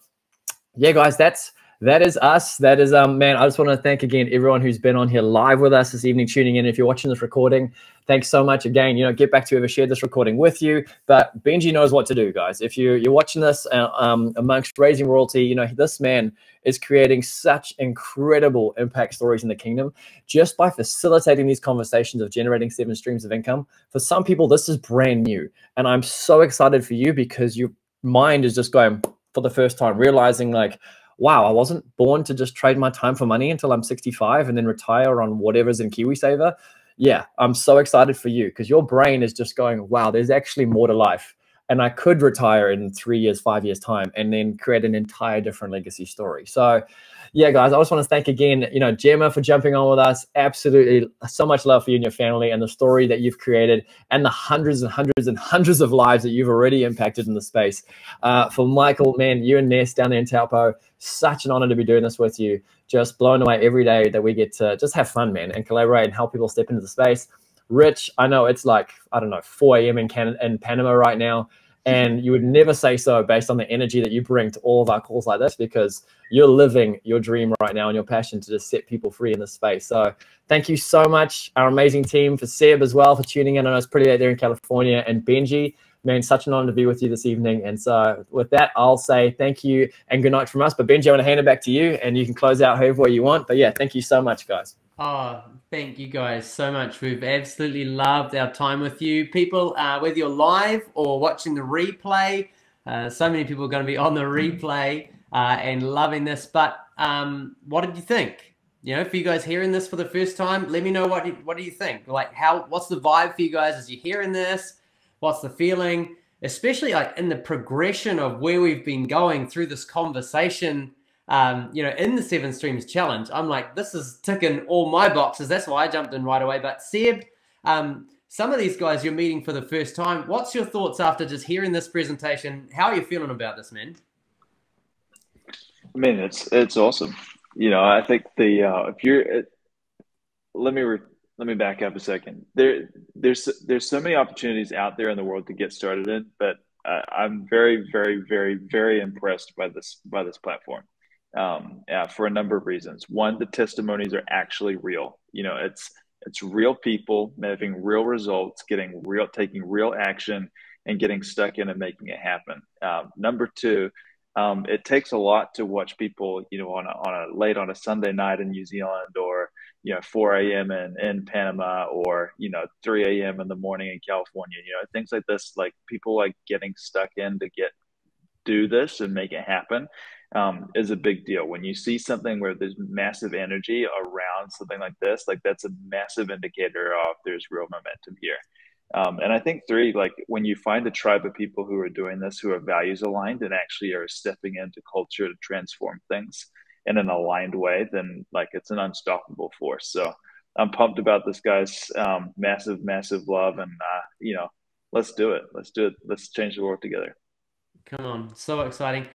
yeah, guys, that's that is us. That is um man, I just want to thank again everyone who's been on here live with us this evening, tuning in. If you're watching this recording, thanks so much again. You know, get back to whoever shared this recording with you. But Benji knows what to do, guys. If you you're watching this uh, um amongst raising royalty, you know this man is creating such incredible impact stories in the kingdom just by facilitating these conversations of generating seven streams of income. For some people, this is brand new, and I'm so excited for you because your mind is just going for the first time, realizing like, wow, I wasn't born to just trade my time for money until I'm 65 and then retire on whatever's in KiwiSaver. Yeah, I'm so excited for you because your brain is just going, wow, there's actually more to life. And I could retire in three years, five years' time, and then create an entire different legacy story. So, yeah, guys, I just want to thank again, you know, Jemma for jumping on with us. Absolutely so much love for you and your family and the story that you've created and the hundreds and hundreds and hundreds of lives that you've already impacted in the space. Uh, for Michael, man, you and Ness down there in Taupo, such an honor to be doing this with you. Just blown away every day that we get to just have fun, man, and collaborate and help people step into the space. Rich, I know it's like, I don't know, 4 a.m. in Canada in Panama right now. And you would never say so based on the energy that you bring to all of our calls like this because you're living your dream right now and your passion to just set people free in this space. So thank you so much, our amazing team, for Seb as well for tuning in. I know it's pretty late there in California. And Benji, man, such an honor to be with you this evening. And so with that, I'll say thank you and good night from us. But Benji, I want to hand it back to you and you can close out however you want. But yeah, thank you so much, guys. Oh, thank you guys so much. We've absolutely loved our time with you. People, uh, whether you're live or watching the replay, uh, so many people are going to be on the replay uh, and loving this. But um, what did you think? You know, for you guys hearing this for the first time, let me know what you, what do you think? Like, how what's the vibe for you guys as you're hearing this? What's the feeling? Especially like in the progression of where we've been going through this conversation um, you know, in the Seven Streams Challenge, I'm like, this is ticking all my boxes. That's why I jumped in right away. But Seb, um, some of these guys you're meeting for the first time. What's your thoughts after just hearing this presentation? How are you feeling about this, man? I mean, it's it's awesome. You know, I think the uh, if you're, it, let me re, let me back up a second. There there's there's so many opportunities out there in the world to get started in, but uh, I'm very very very very impressed by this by this platform um, yeah, for a number of reasons. One, the testimonies are actually real. You know, it's it's real people having real results, getting real, taking real action, and getting stuck in and making it happen. Um, number two, um, it takes a lot to watch people, you know, on a, on a late on a Sunday night in New Zealand, or you know, 4 a.m. in in Panama, or you know, 3 a.m. in the morning in California. You know, things like this. Like people like getting stuck in to get do this and make it happen um, is a big deal. When you see something where there's massive energy around something like this, like that's a massive indicator of there's real momentum here. Um, and I think three, like when you find a tribe of people who are doing this, who are values aligned and actually are stepping into culture to transform things in an aligned way, then like it's an unstoppable force. So I'm pumped about this, guys. Um, massive, massive love, and uh, you know, let's do it. Let's do it. Let's change the world together. Come on, so exciting.